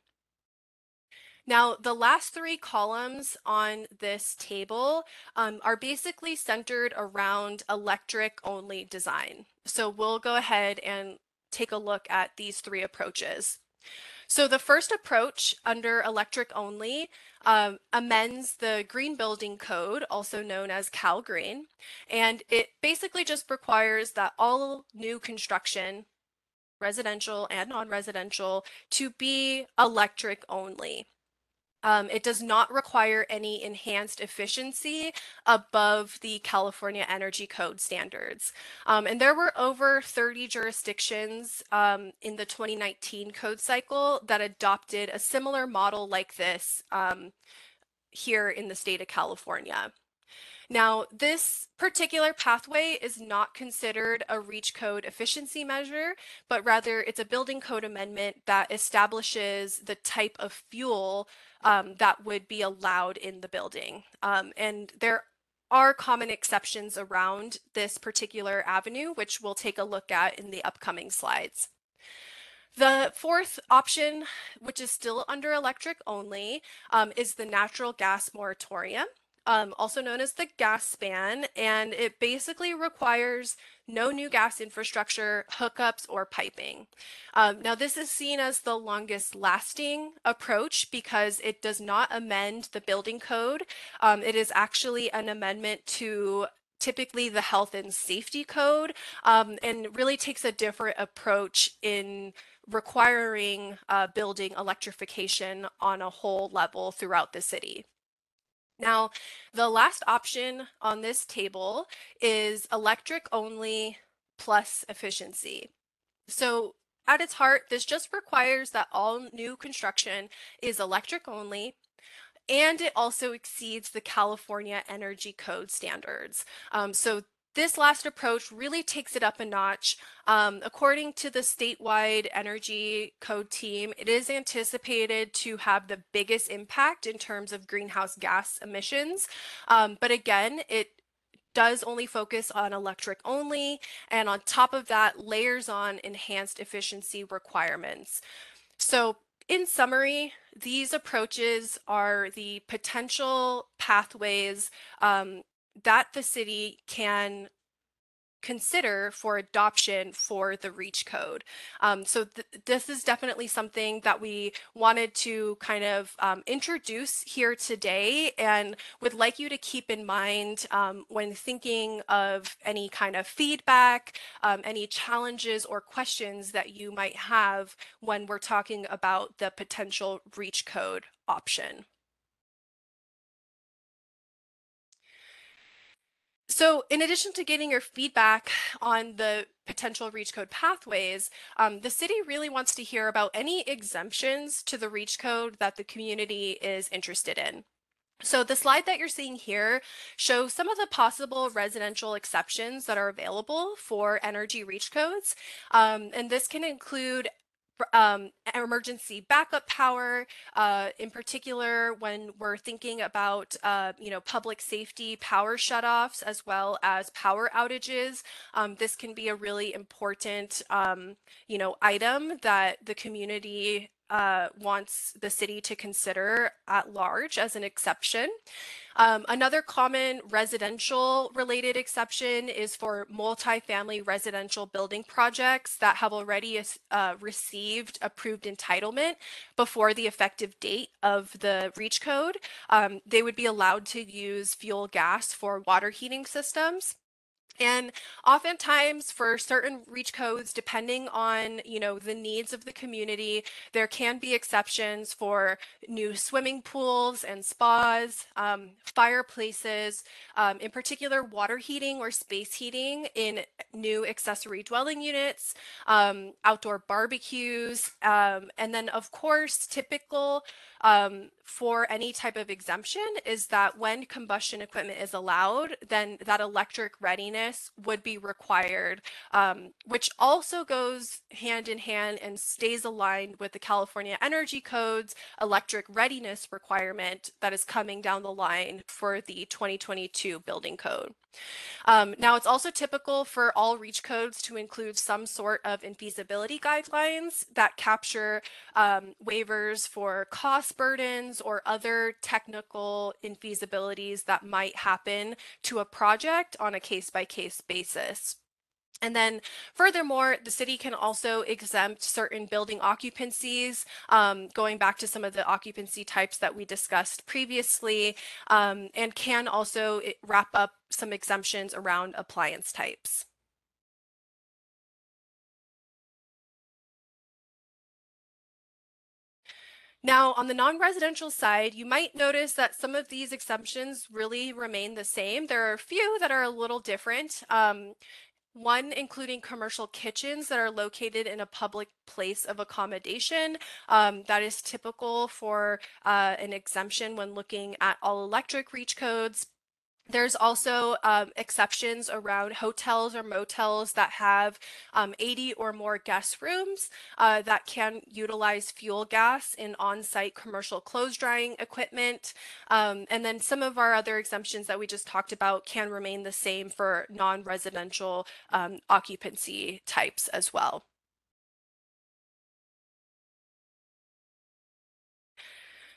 Now, the last three columns on this table um, are basically centered around electric only design. So we'll go ahead and take a look at these three approaches. So the first approach under electric only um, amends the Green Building Code, also known as Cal Green, and it basically just requires that all new construction, residential and non-residential, to be electric only. Um, it does not require any enhanced efficiency above the California Energy Code standards. Um, and there were over 30 jurisdictions um, in the 2019 code cycle that adopted a similar model like this um, here in the state of California. Now, this particular pathway is not considered a REACH code efficiency measure, but rather it's a building code amendment that establishes the type of fuel um, that would be allowed in the building. Um, and there are common exceptions around this particular avenue, which we'll take a look at in the upcoming slides. The fourth option, which is still under electric only, um, is the natural gas moratorium um, also known as the gas ban, and it basically requires no new gas infrastructure, hookups, or piping. Um, now, this is seen as the longest lasting approach because it does not amend the building code. Um, it is actually an amendment to typically the health and safety code um, and really takes a different approach in requiring uh, building electrification on a whole level throughout the city. Now, the last option on this table is electric only plus efficiency. So at its heart, this just requires that all new construction is electric only and it also exceeds the California Energy Code standards. Um, so this last approach really takes it up a notch. Um, according to the statewide energy code team, it is anticipated to have the biggest impact in terms of greenhouse gas emissions. Um, but again, it does only focus on electric only, and on top of that, layers on enhanced efficiency requirements. So in summary, these approaches are the potential pathways um, that the city can consider for adoption for the REACH code. Um, so th this is definitely something that we wanted to kind of um, introduce here today and would like you to keep in mind um, when thinking of any kind of feedback, um, any challenges or questions that you might have when we're talking about the potential REACH code option. So in addition to getting your feedback on the potential REACH code pathways, um, the city really wants to hear about any exemptions to the REACH code that the community is interested in. So the slide that you're seeing here shows some of the possible residential exceptions that are available for energy reach codes. Um, and this can include um, emergency backup power, uh, in particular when we're thinking about, uh, you know, public safety power shutoffs as well as power outages. Um, this can be a really important, um, you know, item that the community uh, wants the city to consider at large as an exception. Um, another common residential related exception is for multifamily residential building projects that have already uh, received approved entitlement before the effective date of the REACH code. Um, they would be allowed to use fuel gas for water heating systems. And oftentimes for certain reach codes, depending on, you know, the needs of the community, there can be exceptions for new swimming pools and spas, um, fireplaces, um, in particular, water heating or space heating in new accessory dwelling units, um, outdoor barbecues, um, and then of course, typical um, for any type of exemption is that when combustion equipment is allowed, then that electric readiness would be required, um, which also goes hand in hand and stays aligned with the California Energy Code's electric readiness requirement that is coming down the line for the 2022 building code. Um, now, it's also typical for all REACH codes to include some sort of infeasibility guidelines that capture um, waivers for cost burdens or other technical infeasibilities that might happen to a project on a case by case basis. And then furthermore, the city can also exempt certain building occupancies, um, going back to some of the occupancy types that we discussed previously, um, and can also eh, wrap up some exemptions around appliance types. Now, on the non-residential side, you might notice that some of these exemptions really remain the same. There are a few that are a little different. Um, one including commercial kitchens that are located in a public place of accommodation. Um, that is typical for uh, an exemption when looking at all electric reach codes. There's also um, exceptions around hotels or motels that have um, 80 or more guest rooms uh, that can utilize fuel gas in on-site commercial clothes drying equipment. Um, and then some of our other exemptions that we just talked about can remain the same for non-residential um, occupancy types as well.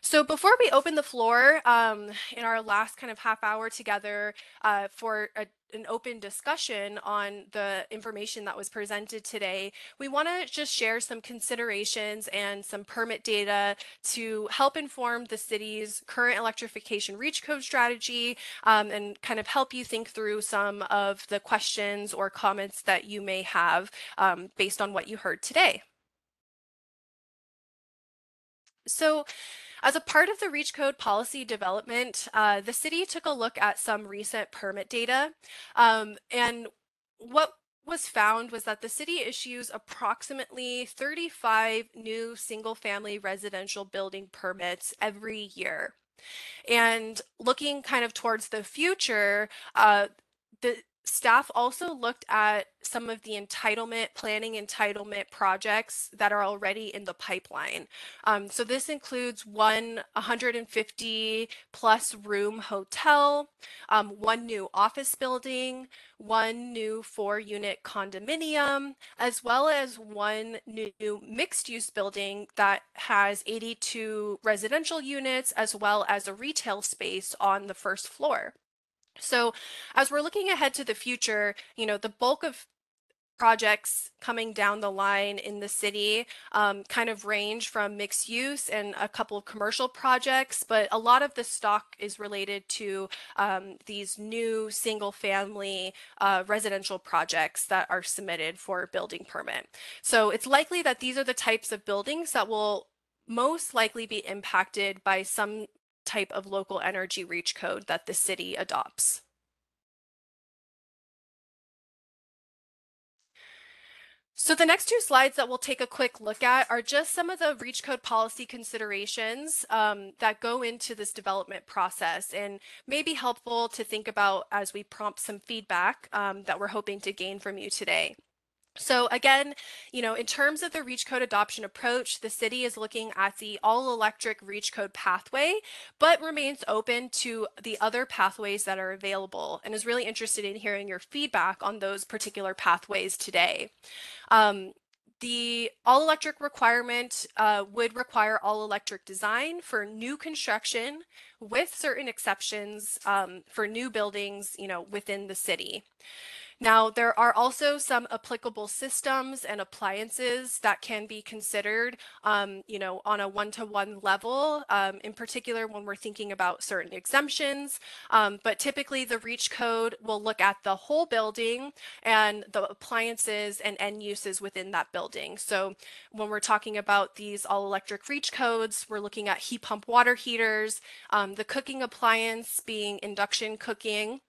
So before we open the floor um, in our last kind of half hour together uh, for a, an open discussion on the information that was presented today, we want to just share some considerations and some permit data to help inform the city's current electrification reach code strategy um, and kind of help you think through some of the questions or comments that you may have um, based on what you heard today. So as a part of the REACH code policy development, uh, the city took a look at some recent permit data. Um, and what was found was that the city issues approximately 35 new single family residential building permits every year. And looking kind of towards the future, uh, the staff also looked at some of the entitlement planning entitlement projects that are already in the pipeline. Um, so this includes one 150 plus room hotel, um, one new office building, one new four unit condominium, as well as one new mixed use building that has 82 residential units as well as a retail space on the first floor. So as we're looking ahead to the future, you know, the bulk of projects coming down the line in the city um, kind of range from mixed use and a couple of commercial projects, but a lot of the stock is related to um, these new single family uh, residential projects that are submitted for building permit. So it's likely that these are the types of buildings that will most likely be impacted by some type of local energy reach code that the city adopts. So the next two slides that we'll take a quick look at are just some of the REACH code policy considerations um, that go into this development process and may be helpful to think about as we prompt some feedback um, that we're hoping to gain from you today. So again, you know, in terms of the REACH code adoption approach, the city is looking at the all electric REACH code pathway, but remains open to the other pathways that are available and is really interested in hearing your feedback on those particular pathways today. Um, the all electric requirement uh, would require all electric design for new construction with certain exceptions um, for new buildings, you know, within the city. Now, there are also some applicable systems and appliances that can be considered, um, you know, on a one-to-one level, um, in particular when we're thinking about certain exemptions. Um, but typically the REACH code will look at the whole building and the appliances and end uses within that building. So when we're talking about these all electric REACH codes, we're looking at heat pump water heaters, um, the cooking appliance being induction cooking,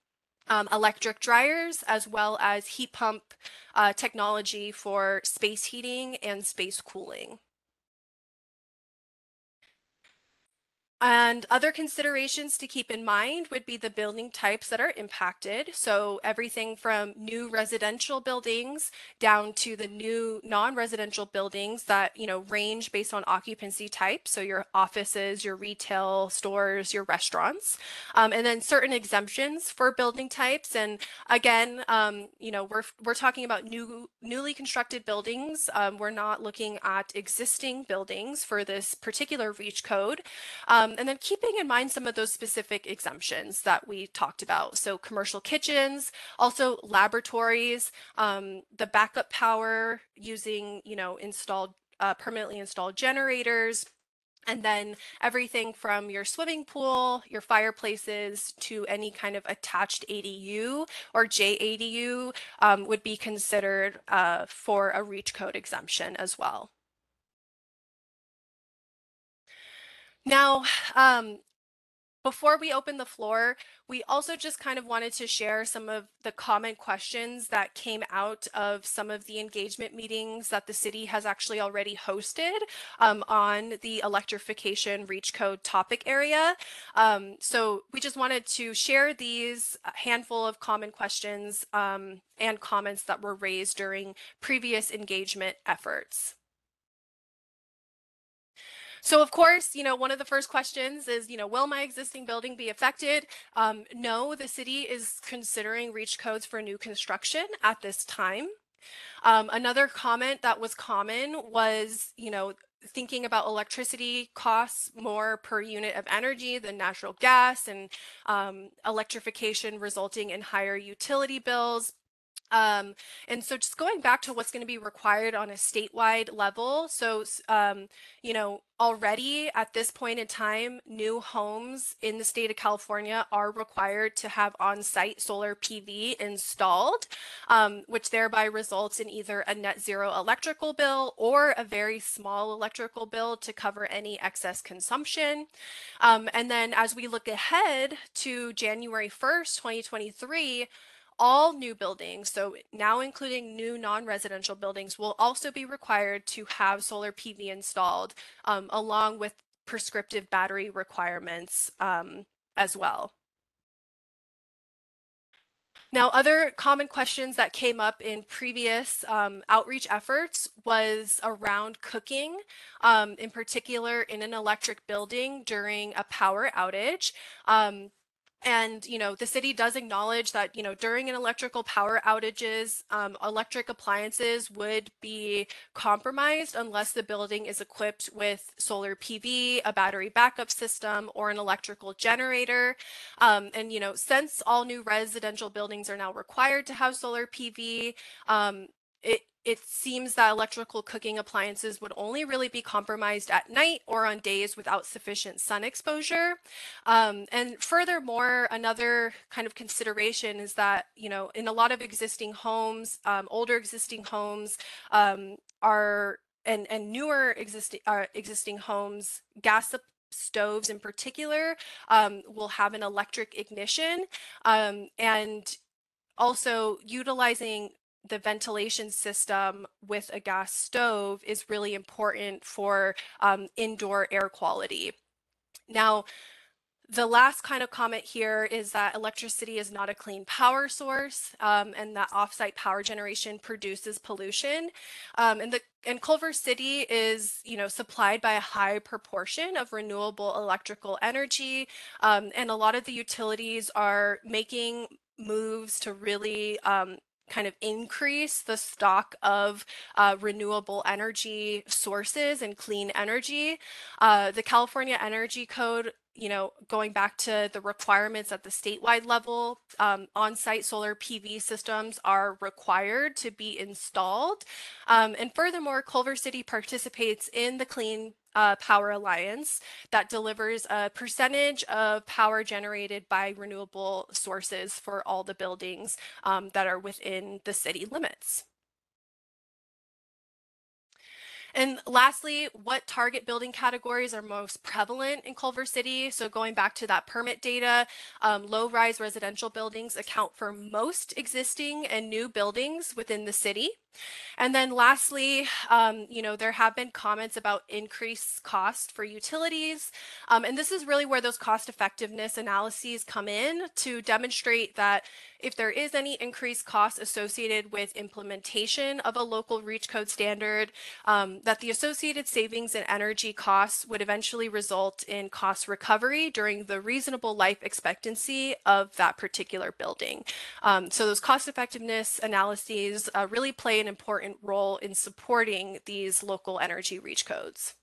um, electric dryers, as well as heat pump uh, technology for space heating and space cooling. And other considerations to keep in mind would be the building types that are impacted. So everything from new residential buildings down to the new non-residential buildings that, you know, range based on occupancy type. So your offices, your retail stores, your restaurants, um, and then certain exemptions for building types. And again, um, you know, we're, we're talking about new, newly constructed buildings. Um, we're not looking at existing buildings for this particular REACH code. Um, um, and then keeping in mind some of those specific exemptions that we talked about. So commercial kitchens, also laboratories, um, the backup power using, you know, installed, uh, permanently installed generators, and then everything from your swimming pool, your fireplaces to any kind of attached ADU or JADU um, would be considered uh, for a REACH code exemption as well. Now, um, before we open the floor, we also just kind of wanted to share some of the common questions that came out of some of the engagement meetings that the city has actually already hosted um, on the electrification REACH code topic area. Um, so we just wanted to share these handful of common questions um, and comments that were raised during previous engagement efforts. So of course, you know, one of the first questions is, you know, will my existing building be affected? Um, no, the city is considering REACH codes for new construction at this time. Um, another comment that was common was, you know, thinking about electricity costs more per unit of energy than natural gas and um, electrification resulting in higher utility bills. Um, and so just going back to what's going to be required on a statewide level. So, um, you know, already at this point in time, new homes in the state of California are required to have on-site solar PV installed, um, which thereby results in either a net zero electrical bill or a very small electrical bill to cover any excess consumption. Um, and then as we look ahead to January 1st, 2023, all new buildings, so now including new non-residential buildings, will also be required to have solar PV installed um, along with prescriptive battery requirements um, as well. Now, other common questions that came up in previous um, outreach efforts was around cooking, um, in particular in an electric building during a power outage. Um, and you know the city does acknowledge that you know during an electrical power outages um, electric appliances would be compromised unless the building is equipped with solar pv a battery backup system or an electrical generator. Um, and you know since all new residential buildings are now required to have solar pv um, it it seems that electrical cooking appliances would only really be compromised at night or on days without sufficient sun exposure. Um, and furthermore, another kind of consideration is that, you know, in a lot of existing homes, um, older existing homes um, are and, and newer existing uh, existing homes, gas stoves in particular um, will have an electric ignition um, and also utilizing the ventilation system with a gas stove is really important for um, indoor air quality. Now, the last kind of comment here is that electricity is not a clean power source um, and that offsite power generation produces pollution. Um, and the and Culver City is, you know, supplied by a high proportion of renewable electrical energy. Um, and a lot of the utilities are making moves to really um, kind of increase the stock of uh, renewable energy sources and clean energy. Uh, the California Energy Code you know, going back to the requirements at the statewide level, um, on-site solar PV systems are required to be installed. Um, and furthermore, Culver City participates in the Clean uh, Power Alliance that delivers a percentage of power generated by renewable sources for all the buildings um, that are within the city limits. And lastly, what target building categories are most prevalent in Culver City? So going back to that permit data, um, low-rise residential buildings account for most existing and new buildings within the city. And then lastly, um, you know, there have been comments about increased cost for utilities. Um, and this is really where those cost effectiveness analyses come in to demonstrate that if there is any increased cost associated with implementation of a local reach code standard, um, that the associated savings in energy costs would eventually result in cost recovery during the reasonable life expectancy of that particular building. Um, so those cost effectiveness analyses uh, really play an important role in supporting these local energy reach codes.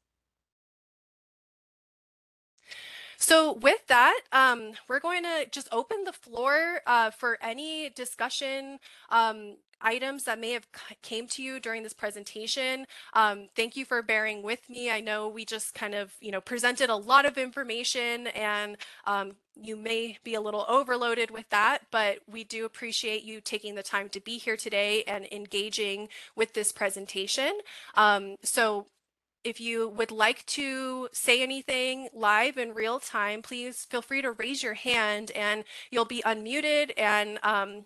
So with that, um, we're going to just open the floor uh, for any discussion um, items that may have came to you during this presentation. Um, thank you for bearing with me. I know we just kind of, you know, presented a lot of information and um, you may be a little overloaded with that, but we do appreciate you taking the time to be here today and engaging with this presentation. Um, so if you would like to say anything live in real time, please feel free to raise your hand and you'll be unmuted and um,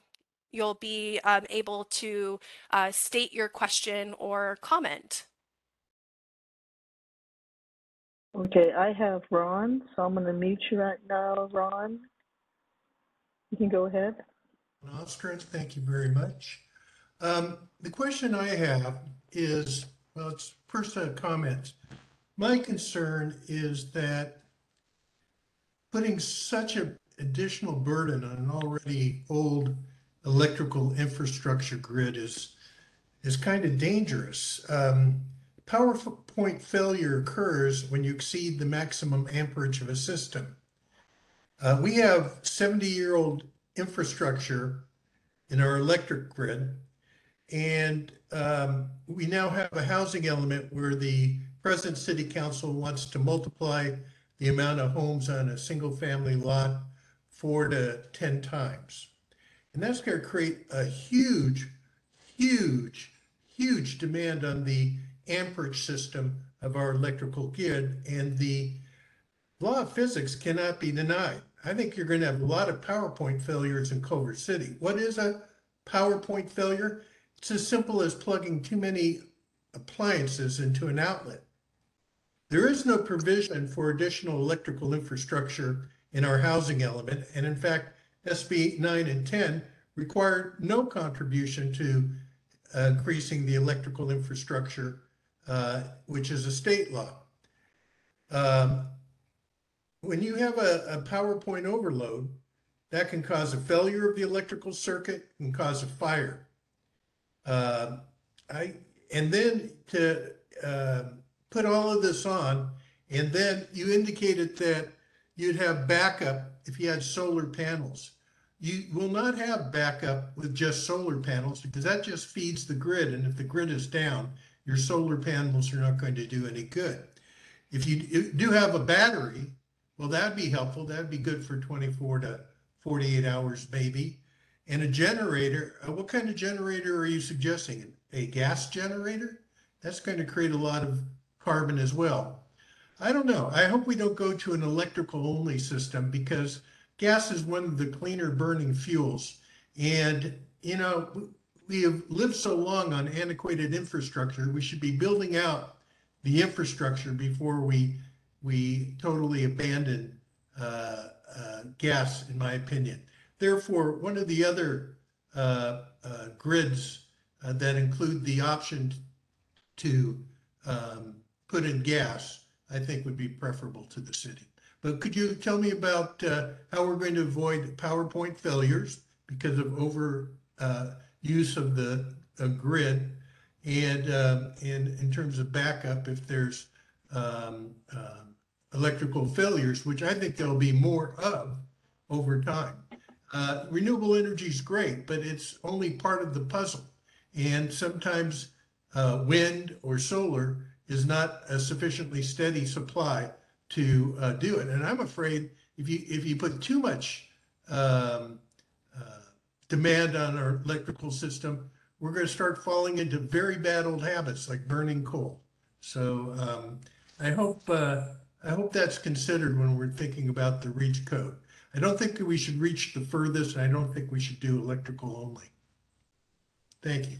you'll be um, able to uh, state your question or comment. Okay, I have Ron, so I'm going to mute you right now, Ron. You can go ahead. Ostrich, thank you very much. Um, the question I have is, well, it's first set of comments. My concern is that putting such an additional burden on an already old electrical infrastructure grid is is kind of dangerous. Um, power point failure occurs when you exceed the maximum amperage of a system. Uh, we have 70 year old infrastructure in our electric grid, and um, we now have a housing element where the present city council wants to multiply the amount of homes on a single family lot four to 10 times. And that's going to create a huge, huge, huge demand on the amperage system of our electrical grid. And the law of physics cannot be denied. I think you're going to have a lot of PowerPoint failures in Culver City. What is a PowerPoint failure? It's as simple as plugging too many appliances into an outlet. There is no provision for additional electrical infrastructure in our housing element. And in fact, SB 9 and 10 require no contribution to uh, increasing the electrical infrastructure, uh, which is a state law. Um, when you have a, a PowerPoint overload, that can cause a failure of the electrical circuit and cause a fire. Uh, I and then to uh, put all of this on, and then you indicated that you'd have backup if you had solar panels. You will not have backup with just solar panels because that just feeds the grid. And if the grid is down, your solar panels are not going to do any good. If you do have a battery, well, that'd be helpful. That'd be good for 24 to 48 hours, maybe. And a generator, uh, what kind of generator are you suggesting? A gas generator? That's going to create a lot of carbon as well. I don't know. I hope we don't go to an electrical only system because gas is one of the cleaner burning fuels. And, you know, we have lived so long on antiquated infrastructure, we should be building out the infrastructure before we, we totally abandon uh, uh, gas, in my opinion. Therefore, one of the other uh, uh, grids uh, that include the option to um, put in gas, I think would be preferable to the city. But could you tell me about uh, how we're going to avoid PowerPoint failures because of over use of the uh, grid? And um, in, in terms of backup, if there's um, um, electrical failures, which I think there'll be more of over time. Uh, renewable energy is great, but it's only part of the puzzle. And sometimes uh, wind or solar is not a sufficiently steady supply to uh, do it. And I'm afraid if you if you put too much um, uh, demand on our electrical system, we're going to start falling into very bad old habits like burning coal. So um, I hope uh, I hope that's considered when we're thinking about the REACH code. I don't think that we should reach the furthest. I don't think we should do electrical only. Thank you.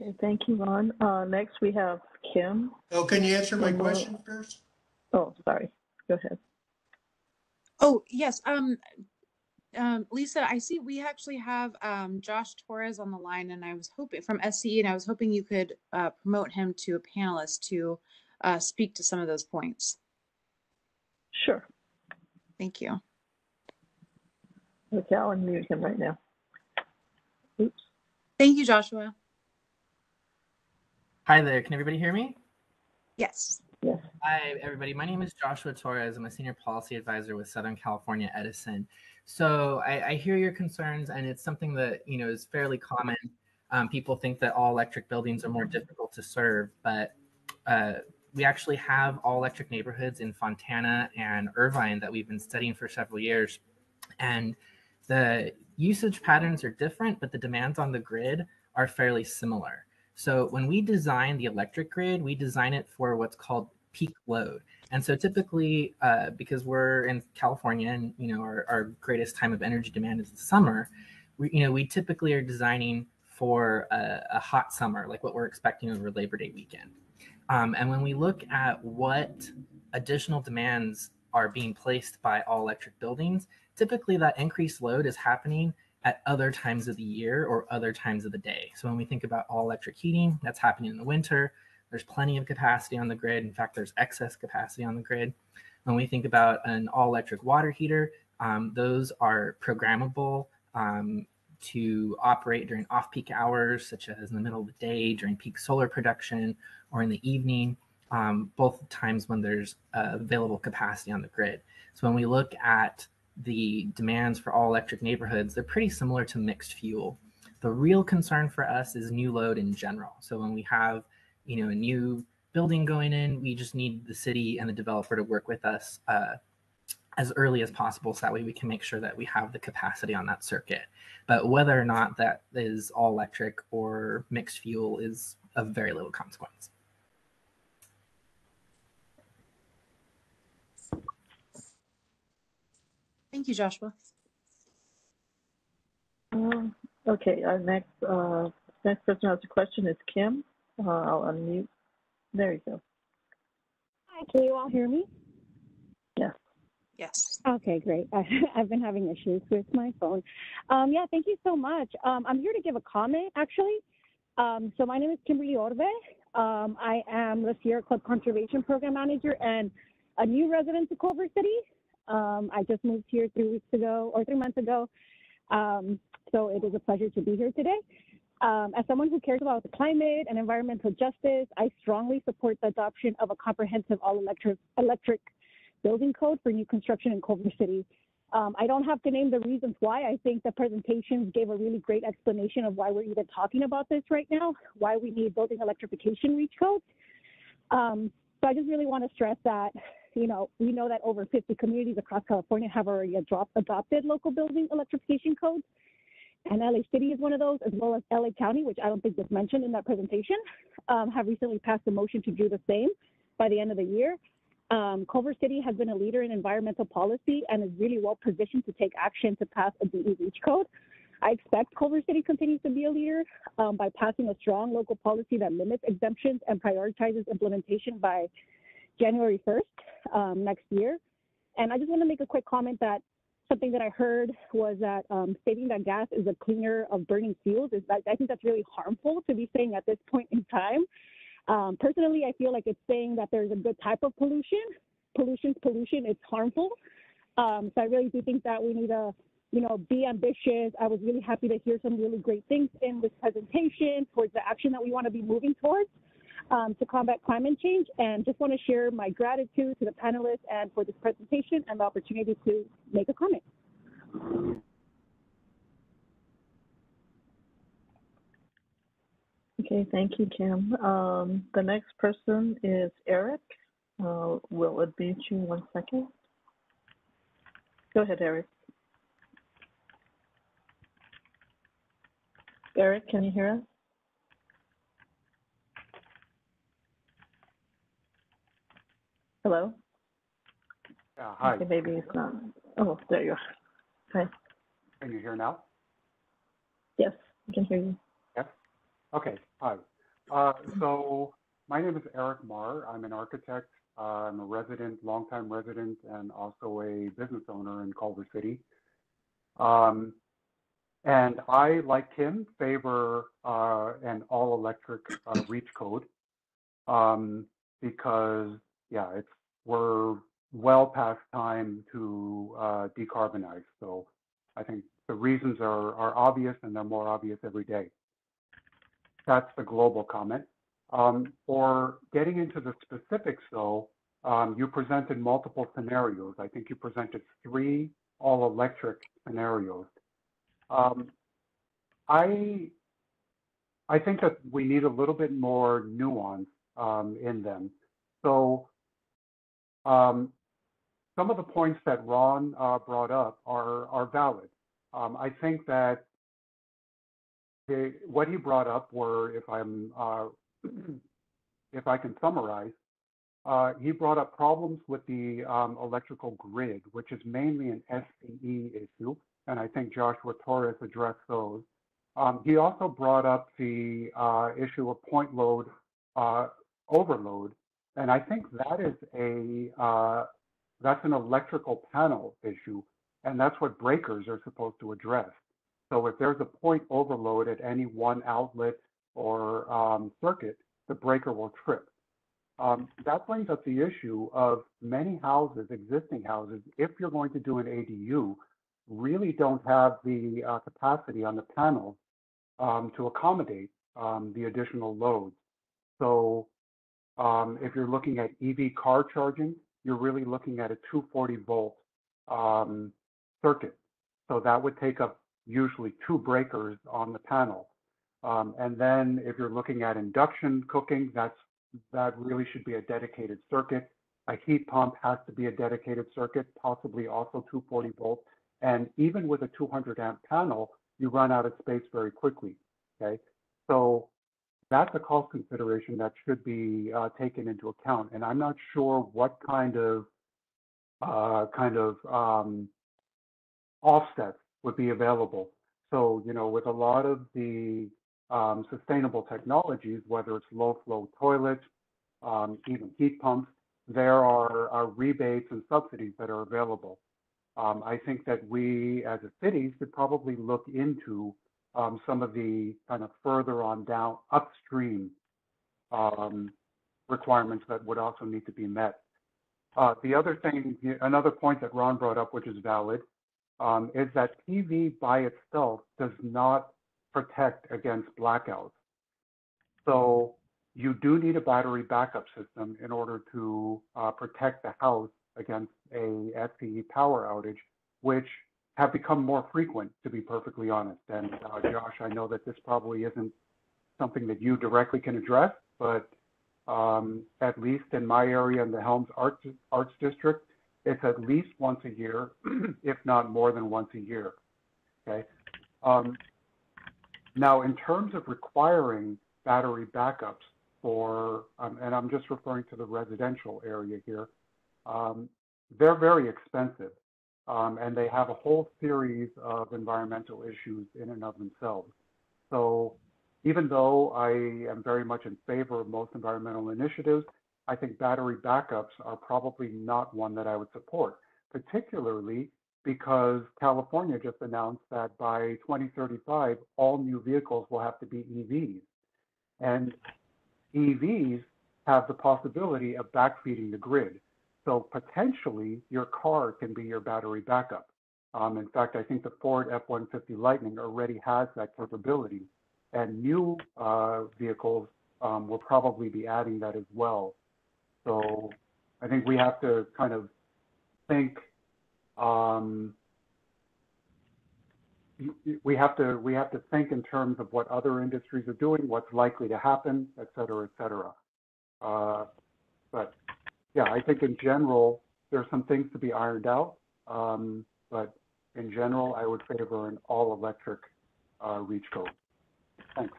Okay, thank you, Ron. Uh, next we have Kim. Oh, can you answer my question first? Oh, sorry. Go ahead. Oh, yes. Um, um, Lisa, I see we actually have um, Josh Torres on the line, and I was hoping from SCE, and I was hoping you could uh, promote him to a panelist to uh, speak to some of those points. Sure. Thank you. Okay, I'll unmute him right now. Oops. Thank you, Joshua. Hi there, can everybody hear me? Yes. Yes. Hi, everybody. My name is Joshua Torres. I'm a senior policy advisor with Southern California Edison. So I, I hear your concerns, and it's something that you know is fairly common. Um, people think that all electric buildings are more difficult to serve, but uh, we actually have all electric neighborhoods in Fontana and Irvine that we've been studying for several years, and the usage patterns are different, but the demands on the grid are fairly similar. So when we design the electric grid, we design it for what's called peak load. And so typically, uh, because we're in California and you know our, our greatest time of energy demand is the summer, we you know we typically are designing for a, a hot summer, like what we're expecting over Labor Day weekend. Um, and when we look at what additional demands are being placed by all electric buildings, typically that increased load is happening at other times of the year or other times of the day. So when we think about all electric heating, that's happening in the winter. There's plenty of capacity on the grid. In fact, there's excess capacity on the grid. When we think about an all electric water heater, um, those are programmable um, to operate during off peak hours, such as in the middle of the day, during peak solar production, or in the evening, um, both times when there's uh, available capacity on the grid. So when we look at the demands for all electric neighborhoods, they're pretty similar to mixed fuel. The real concern for us is new load in general. So when we have, you know, a new building going in, we just need the city and the developer to work with us uh, as early as possible, so that way we can make sure that we have the capacity on that circuit. But whether or not that is all electric or mixed fuel is of very little consequence. Thank you, Joshua. Um, okay, our next, uh, next person who has a question is Kim. Uh, I'll unmute. There you go. Hi, can you all hear me? Yes. Yes. Okay, great. I, I've been having issues with my phone. Um, yeah, thank you so much. Um, I'm here to give a comment, actually. Um, so my name is Kimberly Orbe. Um, I am the Sierra Club Conservation Program Manager and a new resident of Culver City. Um, I just moved here three weeks ago or three months ago. Um, so it is a pleasure to be here today. Um, as someone who cares about the climate and environmental justice, I strongly support the adoption of a comprehensive all-electric electric building code for new construction in Culver City. Um, I don't have to name the reasons why. I think the presentations gave a really great explanation of why we're even talking about this right now, why we need building electrification reach codes. Um, so I just really want to stress that, you know, we know that over 50 communities across California have already adop- adopted local building electrification codes. And LA City is one of those, as well as LA County, which I don't think was mentioned in that presentation, um, have recently passed a motion to do the same by the end of the year. Um, Culver City has been a leader in environmental policy and is really well positioned to take action to pass a DE reach code. I expect Culver City continues to be a leader um, by passing a strong local policy that limits exemptions and prioritizes implementation by January 1st um, next year. And I just want to make a quick comment that something that I heard was that um, stating that gas is a cleaner of burning fuels is that I think that's really harmful to be saying at this point in time. Um, personally, I feel like it's saying that there's a good type of pollution. Pollution's pollution. It's harmful. Um, so I really do think that we need to, you know, be ambitious. I was really happy to hear some really great things in this presentation towards the action that we want to be moving towards um, to combat climate change. And just want to share my gratitude to the panelists and for this presentation and the opportunity to make a comment. Okay, thank you, Kim. Um, the next person is Eric. Uh, will admute you one second. Go ahead, Eric. Eric, can you hear us? Hello? Yeah, hi. Okay, maybe it's not. Oh, there you are. Hi. Can you hear now? Yes, I can hear you. Okay, hi. Uh, so my name is Eric Marr. I'm an architect. Uh, I'm a resident, longtime resident, and also a business owner in Culver City. Um, and I, like Kim, favor uh, an all-electric uh, reach code um, because, yeah, it's we're well past time to uh, decarbonize. So I think the reasons are, are obvious and they're more obvious every day. That's the global comment. Um, for getting into the specifics, though, um, you presented multiple scenarios. I think you presented three all-electric scenarios. Um, I I think that we need a little bit more nuance um, in them. So um, some of the points that Ron uh, brought up are are valid. Um, I think that what he brought up were, if I'm, uh, if I can summarize, uh, he brought up problems with the um, electrical grid, which is mainly an SCE issue, and I think Joshua Torres addressed those. Um, he also brought up the uh, issue of point load uh, overload, and I think that is a uh, that's an electrical panel issue, and that's what breakers are supposed to address. So if there's a point overload at any one outlet or um, circuit, the breaker will trip. Um, that brings up the issue of many houses, existing houses, if you're going to do an ADU, really don't have the uh, capacity on the panels um, to accommodate um, the additional loads. So um, if you're looking at EV car charging, you're really looking at a 240 volt um, circuit. So that would take up usually two breakers on the panel. Um, and then if you're looking at induction cooking, that's that really should be a dedicated circuit. A heat pump has to be a dedicated circuit, possibly also 240 volts. And even with a 200 amp panel, you run out of space very quickly. Okay, so that's a cost consideration that should be uh, taken into account. And I'm not sure what kind of uh, kind of um, offsets would be available. So, you know, with a lot of the um, sustainable technologies, whether it's low flow toilets, um, even heat pumps, there are, are, rebates and subsidies that are available. Um, I think that we as a city should probably look into um, some of the kind of further on down upstream um, requirements that would also need to be met. Uh, the other thing, another point that Ron brought up, which is valid, um, is that PV by itself does not protect against blackouts. So you do need a battery backup system in order to uh, protect the house against a SCE power outage, which have become more frequent, to be perfectly honest. And uh, Josh, I know that this probably isn't something that you directly can address, but um, at least in my area in the Helms Arts, Arts District, it's at least once a year, if not more than once a year. Okay. Um, now, in terms of requiring battery backups for, um, and I'm just referring to the residential area here, um, they're very expensive. Um, and they have a whole series of environmental issues in and of themselves. So even though I am very much in favor of most environmental initiatives, I think battery backups are probably not one that I would support, particularly because California just announced that by 2035, all new vehicles will have to be EVs. And EVs have the possibility of backfeeding the grid. So potentially your car can be your battery backup. Um, in fact, I think the Ford F-150 Lightning already has that capability and new uh, vehicles um, will probably be adding that as well. So I think we have to kind of think um, we have to we have to think in terms of what other industries are doing, what's likely to happen, et cetera, et cetera. Uh, but yeah, I think in general there's some things to be ironed out. Um, but in general, I would favor an all electric uh, reach code. Thanks.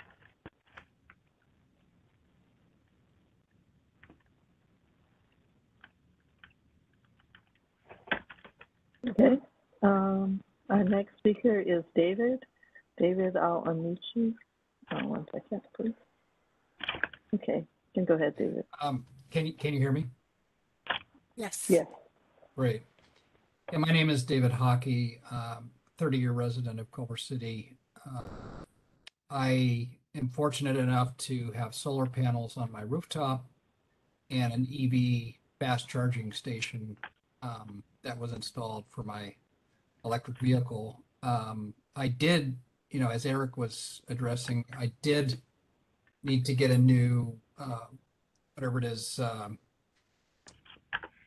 Okay. Um, our next speaker is David. David, I'll unmute you. Uh, one second, please. Okay, you can go ahead, David. Um, can you, can you hear me? Yes. Yes. Great. Yeah, my name is David Hockey, um, 30-year resident of Culver City. Uh, I am fortunate enough to have solar panels on my rooftop and an EV fast charging station um, that was installed for my electric vehicle. Um, I did, you know, as Eric was addressing, I did need to get a new, uh, whatever it is, um,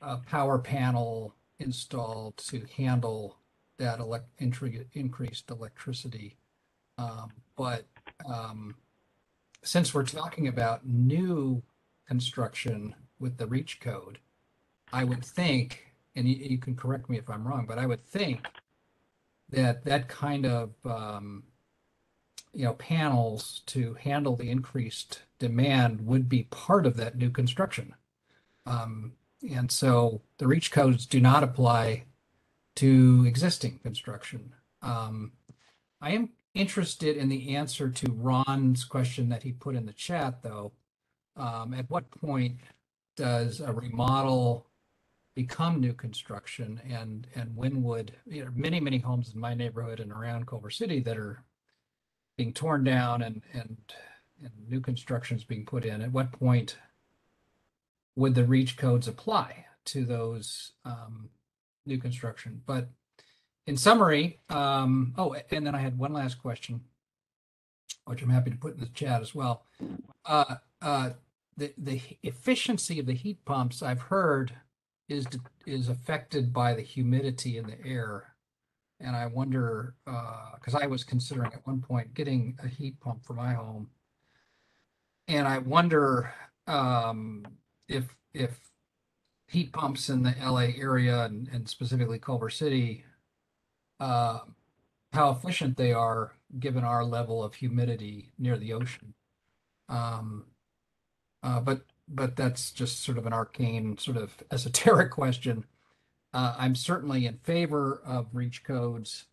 a power panel installed to handle that intri- increased electricity. Um, but um, since we're talking about new construction with the REACH code, I would think, and you, you can correct me if I'm wrong, but I would think that that kind of um, you know panels to handle the increased demand would be part of that new construction. Um, and so the reach codes do not apply to existing construction. Um, I am interested in the answer to Ron's question that he put in the chat, though. Um, at what point does a remodel become new construction, and and when would you know many many homes in my neighborhood and around Culver City that are being torn down and and and new constructions being put in? At what point would the reach codes apply to those um, new construction? But in summary, um, oh, and then I had one last question, which I'm happy to put in the chat as well. Uh, uh, the the efficiency of the heat pumps I've heard is is affected by the humidity in the air, and I wonder because uh, I was considering at one point getting a heat pump for my home, and I wonder um, if if heat pumps in the LA area and, and specifically Culver City, uh, how efficient they are given our level of humidity near the ocean. Um, uh, but but that's just sort of an arcane, sort of esoteric question. Uh, I'm certainly in favor of reach codes.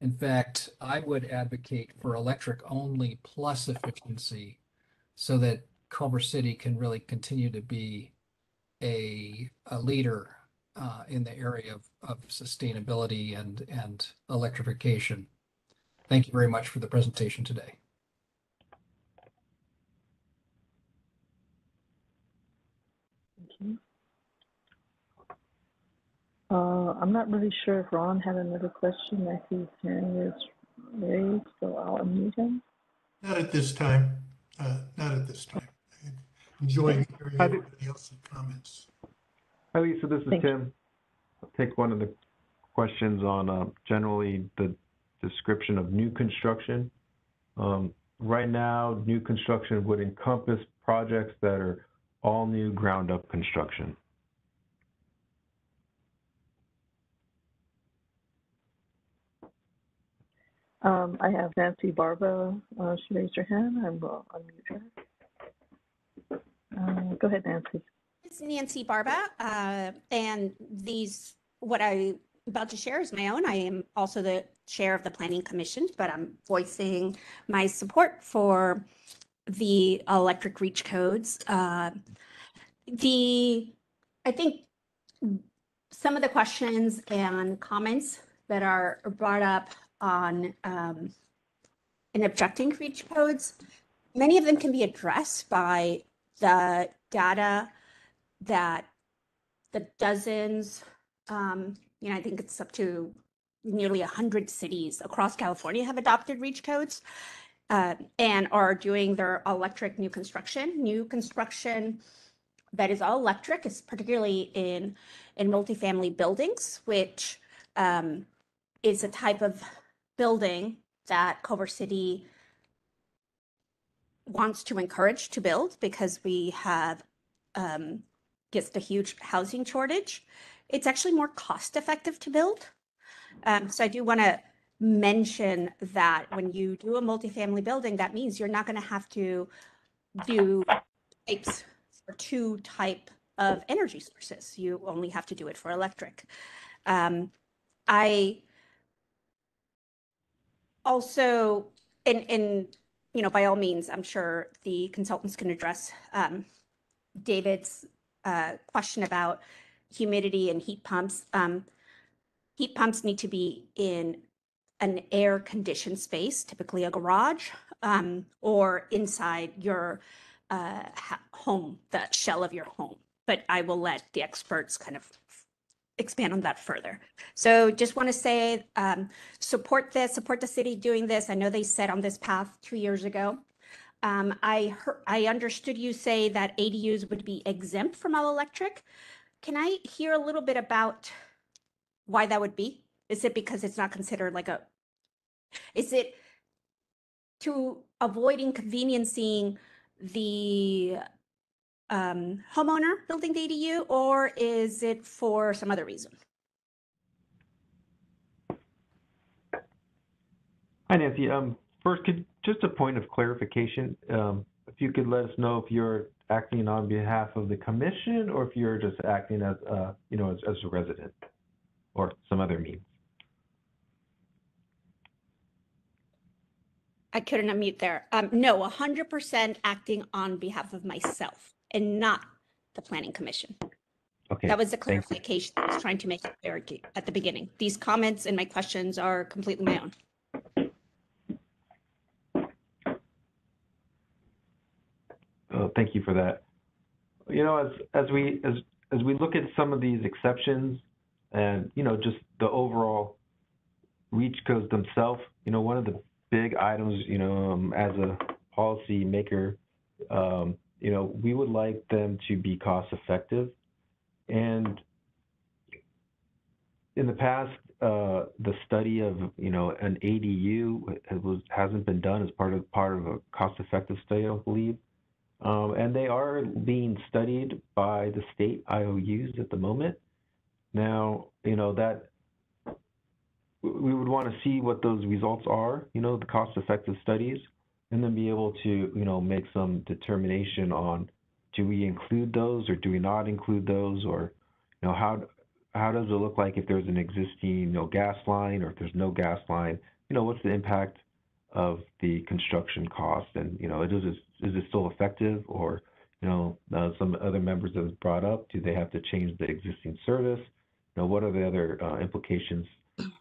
In fact, I would advocate for electric only plus efficiency so that Culver City can really continue to be a, a leader uh, in the area of, of sustainability and, and electrification. Thank you very much for the presentation today. Thank you. Uh, I'm not really sure if Ron had another question. I see his hand is raised, so I'll unmute him. Not at this time. Uh, not at this time. Enjoying hearing I do- everybody else's comments. Hi, Lisa, this is Thank you. Tim. I'll take one of the questions on uh, generally the description of new construction. Um, Right now, new construction would encompass projects that are all new ground-up construction. Um, I have Nancy Barba. Uh, she raised her hand. I will unmute her. Uh, go ahead, Nancy. is Nancy Barba, uh, and these, what I'm about to share is my own. I am also the chair of the Planning Commission, but I'm voicing my support for the electric reach codes. Uh, the, I think some of the questions and comments that are brought up on um, in objecting reach codes, many of them can be addressed by the data that the dozens, um, you know, I think it's up to nearly 100 cities across California have adopted REACH codes uh, and are doing their electric new construction. New construction that is all electric is particularly in, in multifamily buildings, which um, is a type of building that Culver City wants to encourage to build because we have um, just a huge housing shortage. It's actually more cost effective to build. Um, so I do want to mention that when you do a multifamily building, that means you're not going to have to do types for two type of energy sources. You only have to do it for electric. Um, I also, in and, you know, by all means, I'm sure the consultants can address um, David's uh, question about humidity and heat pumps. Um, heat pumps need to be in an air conditioned space, typically a garage, um, or inside your uh, home, the shell of your home. But I will let the experts kind of expand on that further. So just want to say, um, support this, support the city doing this. I know they set on this path two years ago. Um, I heard, I understood you say that ADUs would be exempt from all electric. Can I hear a little bit about why that would be? Is it because it's not considered like a, is it to avoid inconveniencing the um, homeowner building the ADU, or is it for some other reason? Hi, Nancy. Um, first, could, just a point of clarification. Um, if you could let us know if you're acting on behalf of the commission or if you're just acting as, uh, you know, as, as a resident or some other means. I couldn't unmute there. Um, no, 100% acting on behalf of myself and not the planning commission. Okay. That was the thank you. clarification I was trying to make clear at the beginning. These comments and my questions are completely my own. Oh, thank you for that. You know, as as we as as we look at some of these exceptions and you know just the overall reach codes themselves, you know, one of the big items, you know, um, as a policy maker, um, you know, we would like them to be cost effective. And in the past, uh, the study of you know an ADU was hasn't been done as part of part of a cost effective study, I believe. Um, and they are being studied by the state IOUs at the moment. Now, you know that we would want to see what those results are, you know, the cost-effective studies, and then be able to, you know, make some determination on do we include those or do we not include those, or, you know, how how does it look like if there's an existing, you know, gas line or if there's no gas line, you know, what's the impact of the construction cost, and you know, is it is it still effective, or you know, uh, some other members have brought up, do they have to change the existing service? You know, what are the other uh, implications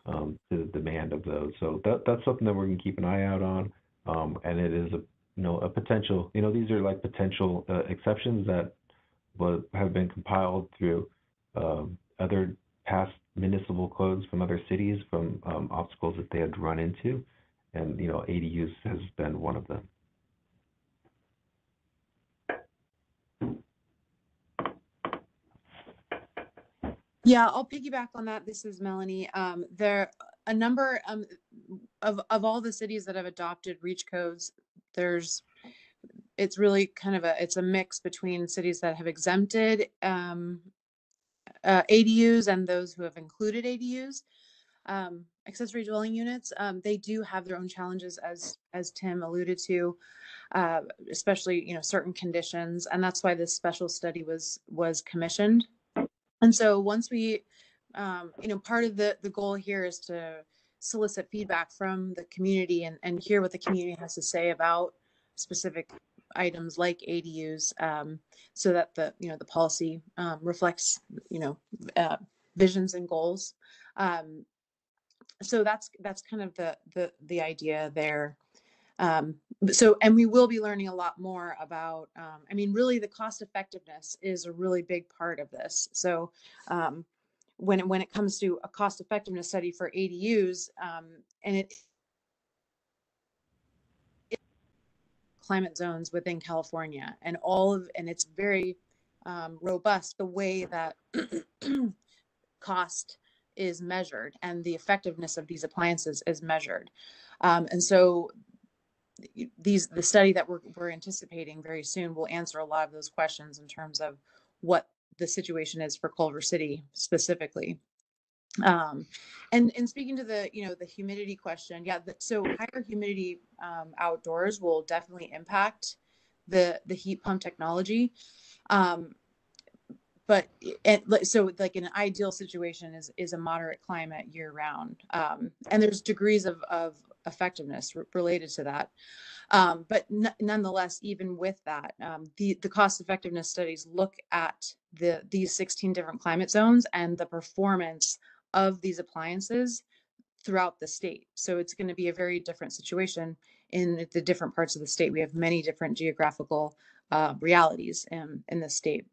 um, to the demand of those. So that that's something that we're going to keep an eye out on, um, and it is a you know a potential. You know, these are like potential uh, exceptions that have been compiled through um, other past municipal codes from other cities from um, obstacles that they had run into, and you know, ADUs has been one of them. Yeah, I'll piggyback on that. This is Melanie. Um, there a number um, of of all the cities that have adopted reach codes. There's it's really kind of a it's a mix between cities that have exempted um, uh, ADUs and those who have included ADUs. Um, accessory dwelling units, um, they do have their own challenges, as as Tim alluded to, uh, especially you know certain conditions, and that's why this special study was was commissioned. And so once we, um, you know, part of the the goal here is to solicit feedback from the community and and hear what the community has to say about specific items like ADUs, um, so that the you know the policy um, reflects you know uh, visions and goals. Um, so that's that's kind of the the the idea there. Um, so and we will be learning a lot more about. Um, I mean, really, the cost effectiveness is a really big part of this. So um, when it, when it comes to a cost effectiveness study for ADUs, um, and it climate zones within California and all of, and it's very um, robust the way that cost is measured and the effectiveness of these appliances is measured. Um, and so these, the study that we're, we're anticipating very soon will answer a lot of those questions in terms of what the situation is for Culver City specifically. Um, and and speaking to the you know the humidity question, yeah. The, so higher humidity um, outdoors will definitely impact the the heat pump technology. Um, but it, so like an ideal situation is is a moderate climate year round. Um, and there's degrees of of effectiveness related to that. Um, but n- nonetheless, even with that, um, the the cost effectiveness studies look at the these 16 different climate zones and the performance of these appliances throughout the state. So it's going to be a very different situation in the different parts of the state. We have many different geographical uh, realities in, in the state.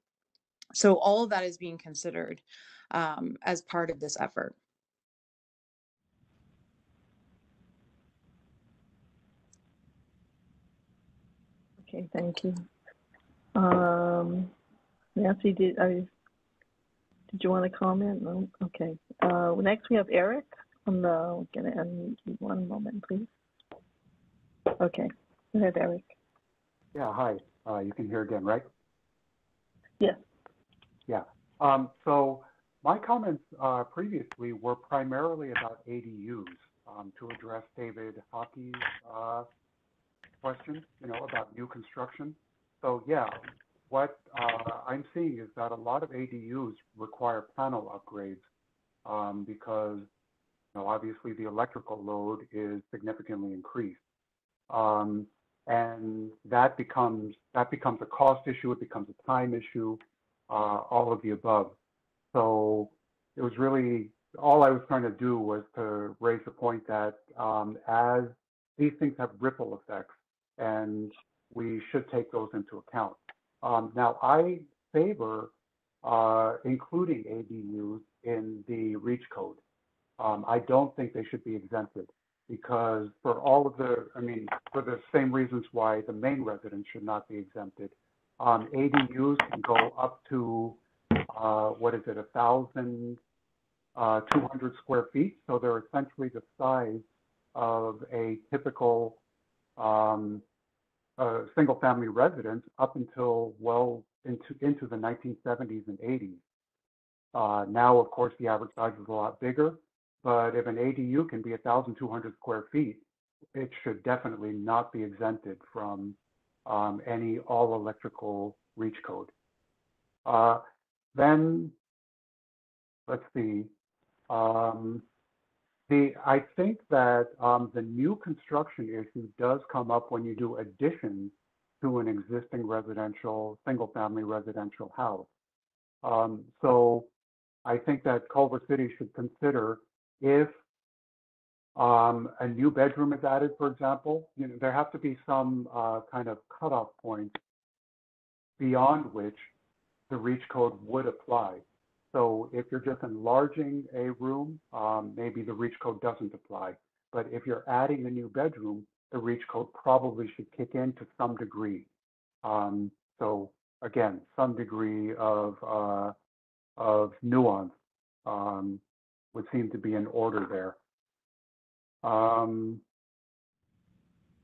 So all of that is being considered um, as part of this effort. Okay, thank you. Um, Nancy, did I, did you want to comment? No? Okay. Uh, next we have Eric I'm gonna unmute you one moment, please. Okay, go ahead, Eric. Yeah, hi. Uh, you can hear again, right? Yes. Yeah. Um, so my comments uh, previously were primarily about ADUs um, to address David Hockey's uh, question, you know, about new construction. So yeah, what uh, I'm seeing is that a lot of ADUs require panel upgrades um, because, you know, obviously the electrical load is significantly increased. Um, and that becomes that becomes a cost issue. It becomes a time issue. Uh, all of the above. So it was really all I was trying to do was to raise the point that um, as these things have ripple effects, and we should take those into account. Um, now, I favor uh, including ADUs in the REACH code. Um, I don't think they should be exempted because for all of the, I mean, for the same reasons why the main residence should not be exempted. Um, ADUs can go up to, uh, what is it, a thousand, uh, square feet. So they're essentially the size of a typical, um, uh, single-family residence up until well into into the 1970s and 80s. Uh, now, of course, the average size is a lot bigger, but if an ADU can be 1,200 square feet, it should definitely not be exempted from um, any all electrical reach code. Uh, then, let's see. Um, the I think that um, the new construction issue does come up when you do additions to an existing residential, single-family residential house. Um, so I think that Culver City should consider if um, a new bedroom is added, for example, you know, there have to be some uh, kind of cutoff point beyond which the reach code would apply. So if you're just enlarging a room, um, maybe the reach code doesn't apply. But if you're adding a new bedroom, the reach code probably should kick in to some degree. Um, so again, some degree of uh, of nuance um, would seem to be in order there. Um,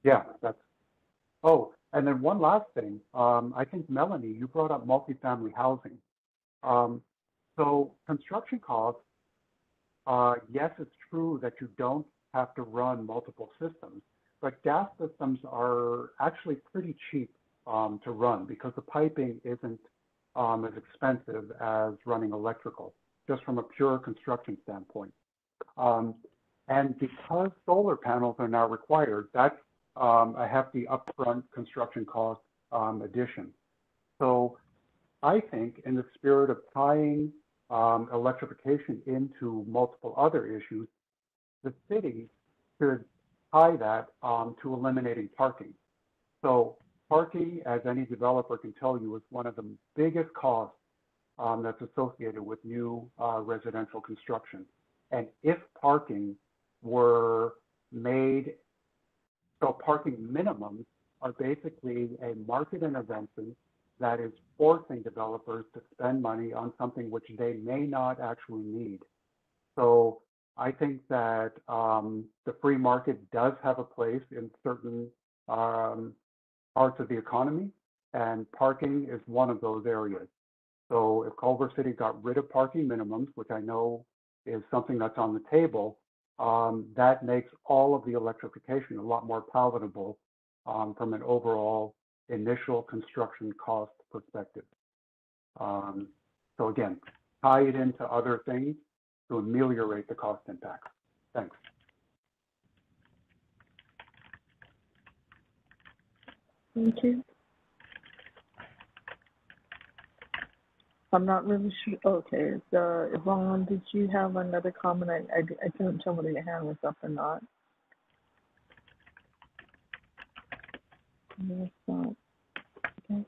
yeah, that's. Oh, and then one last thing. Um, I think Melanie, you brought up multifamily housing. Um, so construction costs uh, yes, it's true that you don't have to run multiple systems, but gas systems are actually pretty cheap um, to run because the piping isn't um, as expensive as running electrical, just from a pure construction standpoint. Um, and because solar panels are now required, that's um, a hefty upfront construction cost um, addition. So I think in the spirit of tying um, electrification into multiple other issues, the city should tie that um, to eliminating parking. So parking, as any developer can tell you, is one of the biggest costs um, that's associated with new uh, residential construction. And if parking were made, so parking minimums are basically a market intervention that is forcing developers to spend money on something which they may not actually need. So I think that um, the free market does have a place in certain um, parts of the economy, and parking is one of those areas. So if Culver City got rid of parking minimums, which I know is something that's on the table, um, that makes all of the electrification a lot more palatable um, from an overall initial construction cost perspective. Um, so again, tie it into other things to ameliorate the cost impact. Thanks. Thank you. I'm not really sure. Okay, uh, Yvonne, did you have another comment? I, I, I couldn't tell whether your hand was up or not. Okay.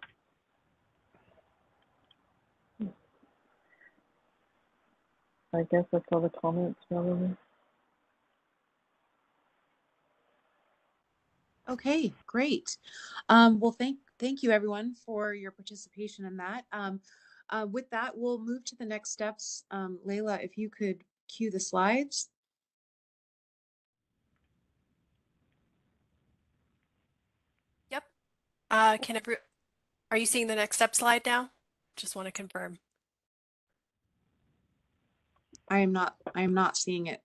I guess that's all the comments, Melanie. Okay, great. Um, well, thank thank you everyone for your participation in that. Um, uh, with that, we'll move to the next steps. Um, Layla, if you could cue the slides. Uh, can every, are you seeing the next step slide now? Just want to confirm. I am not. I am not seeing it.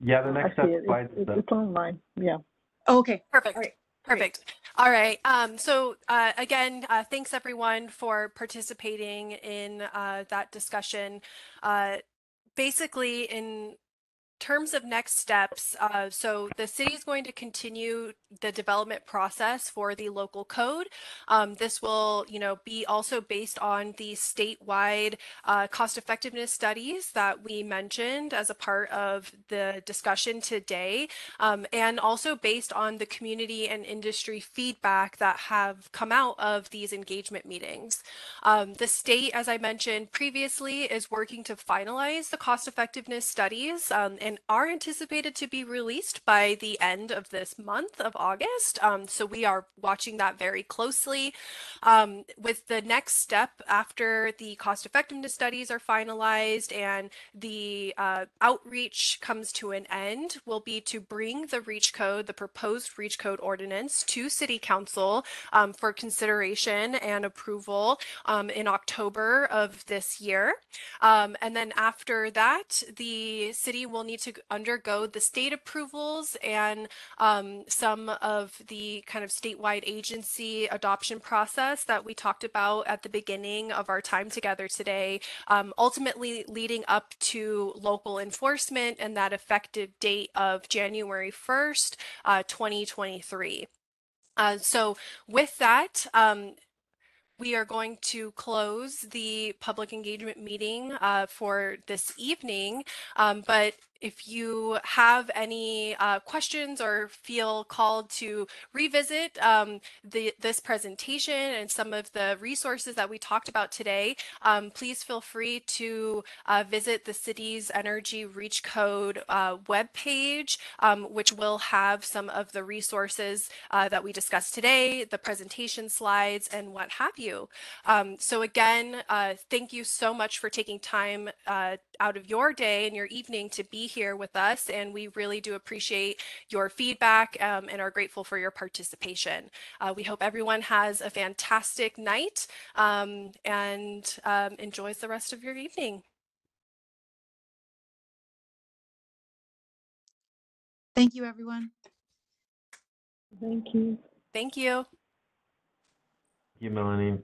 Yeah, the I next see step it. slide It's, is it's, the it's online. Yeah. Okay. Perfect. All right. Perfect. All right. Um, so uh, again, uh, thanks everyone for participating in uh, that discussion. Uh, basically, in terms of next steps, uh, so the city is going to continue the development process for the local code. Um, this will, you know, be also based on the statewide uh, cost effectiveness studies that we mentioned as a part of the discussion today, um, and also based on the community and industry feedback that have come out of these engagement meetings. Um, the state, as I mentioned previously, is working to finalize the cost effectiveness studies um, and are anticipated to be released by the end of this month of August. Um, so we are watching that very closely. Um, with the next step after the cost effectiveness studies are finalized and the uh, outreach comes to an end will be to bring the REACH code, the proposed REACH code ordinance to City Council um, for consideration and approval um, in October of this year. Um, and then after that, the city will need to undergo the state approvals and um, some of the kind of statewide agency adoption process that we talked about at the beginning of our time together today, um, ultimately leading up to local enforcement and that effective date of January 1st, uh, 2023. Uh, so with that, um, we are going to close the public engagement meeting uh, for this evening. Um, but if you have any uh, questions or feel called to revisit um, the, this presentation and some of the resources that we talked about today, um, please feel free to uh, visit the city's Energy Reach Code uh, webpage, um, which will have some of the resources uh, that we discussed today, the presentation slides, and what have you. Um, so again, uh, thank you so much for taking time uh, out of your day and your evening to be here with us. And we really do appreciate your feedback um, and are grateful for your participation. Uh, we hope everyone has a fantastic night um, and um, enjoys the rest of your evening. Thank you, everyone. Thank you. Thank you. Thank you, Melanie.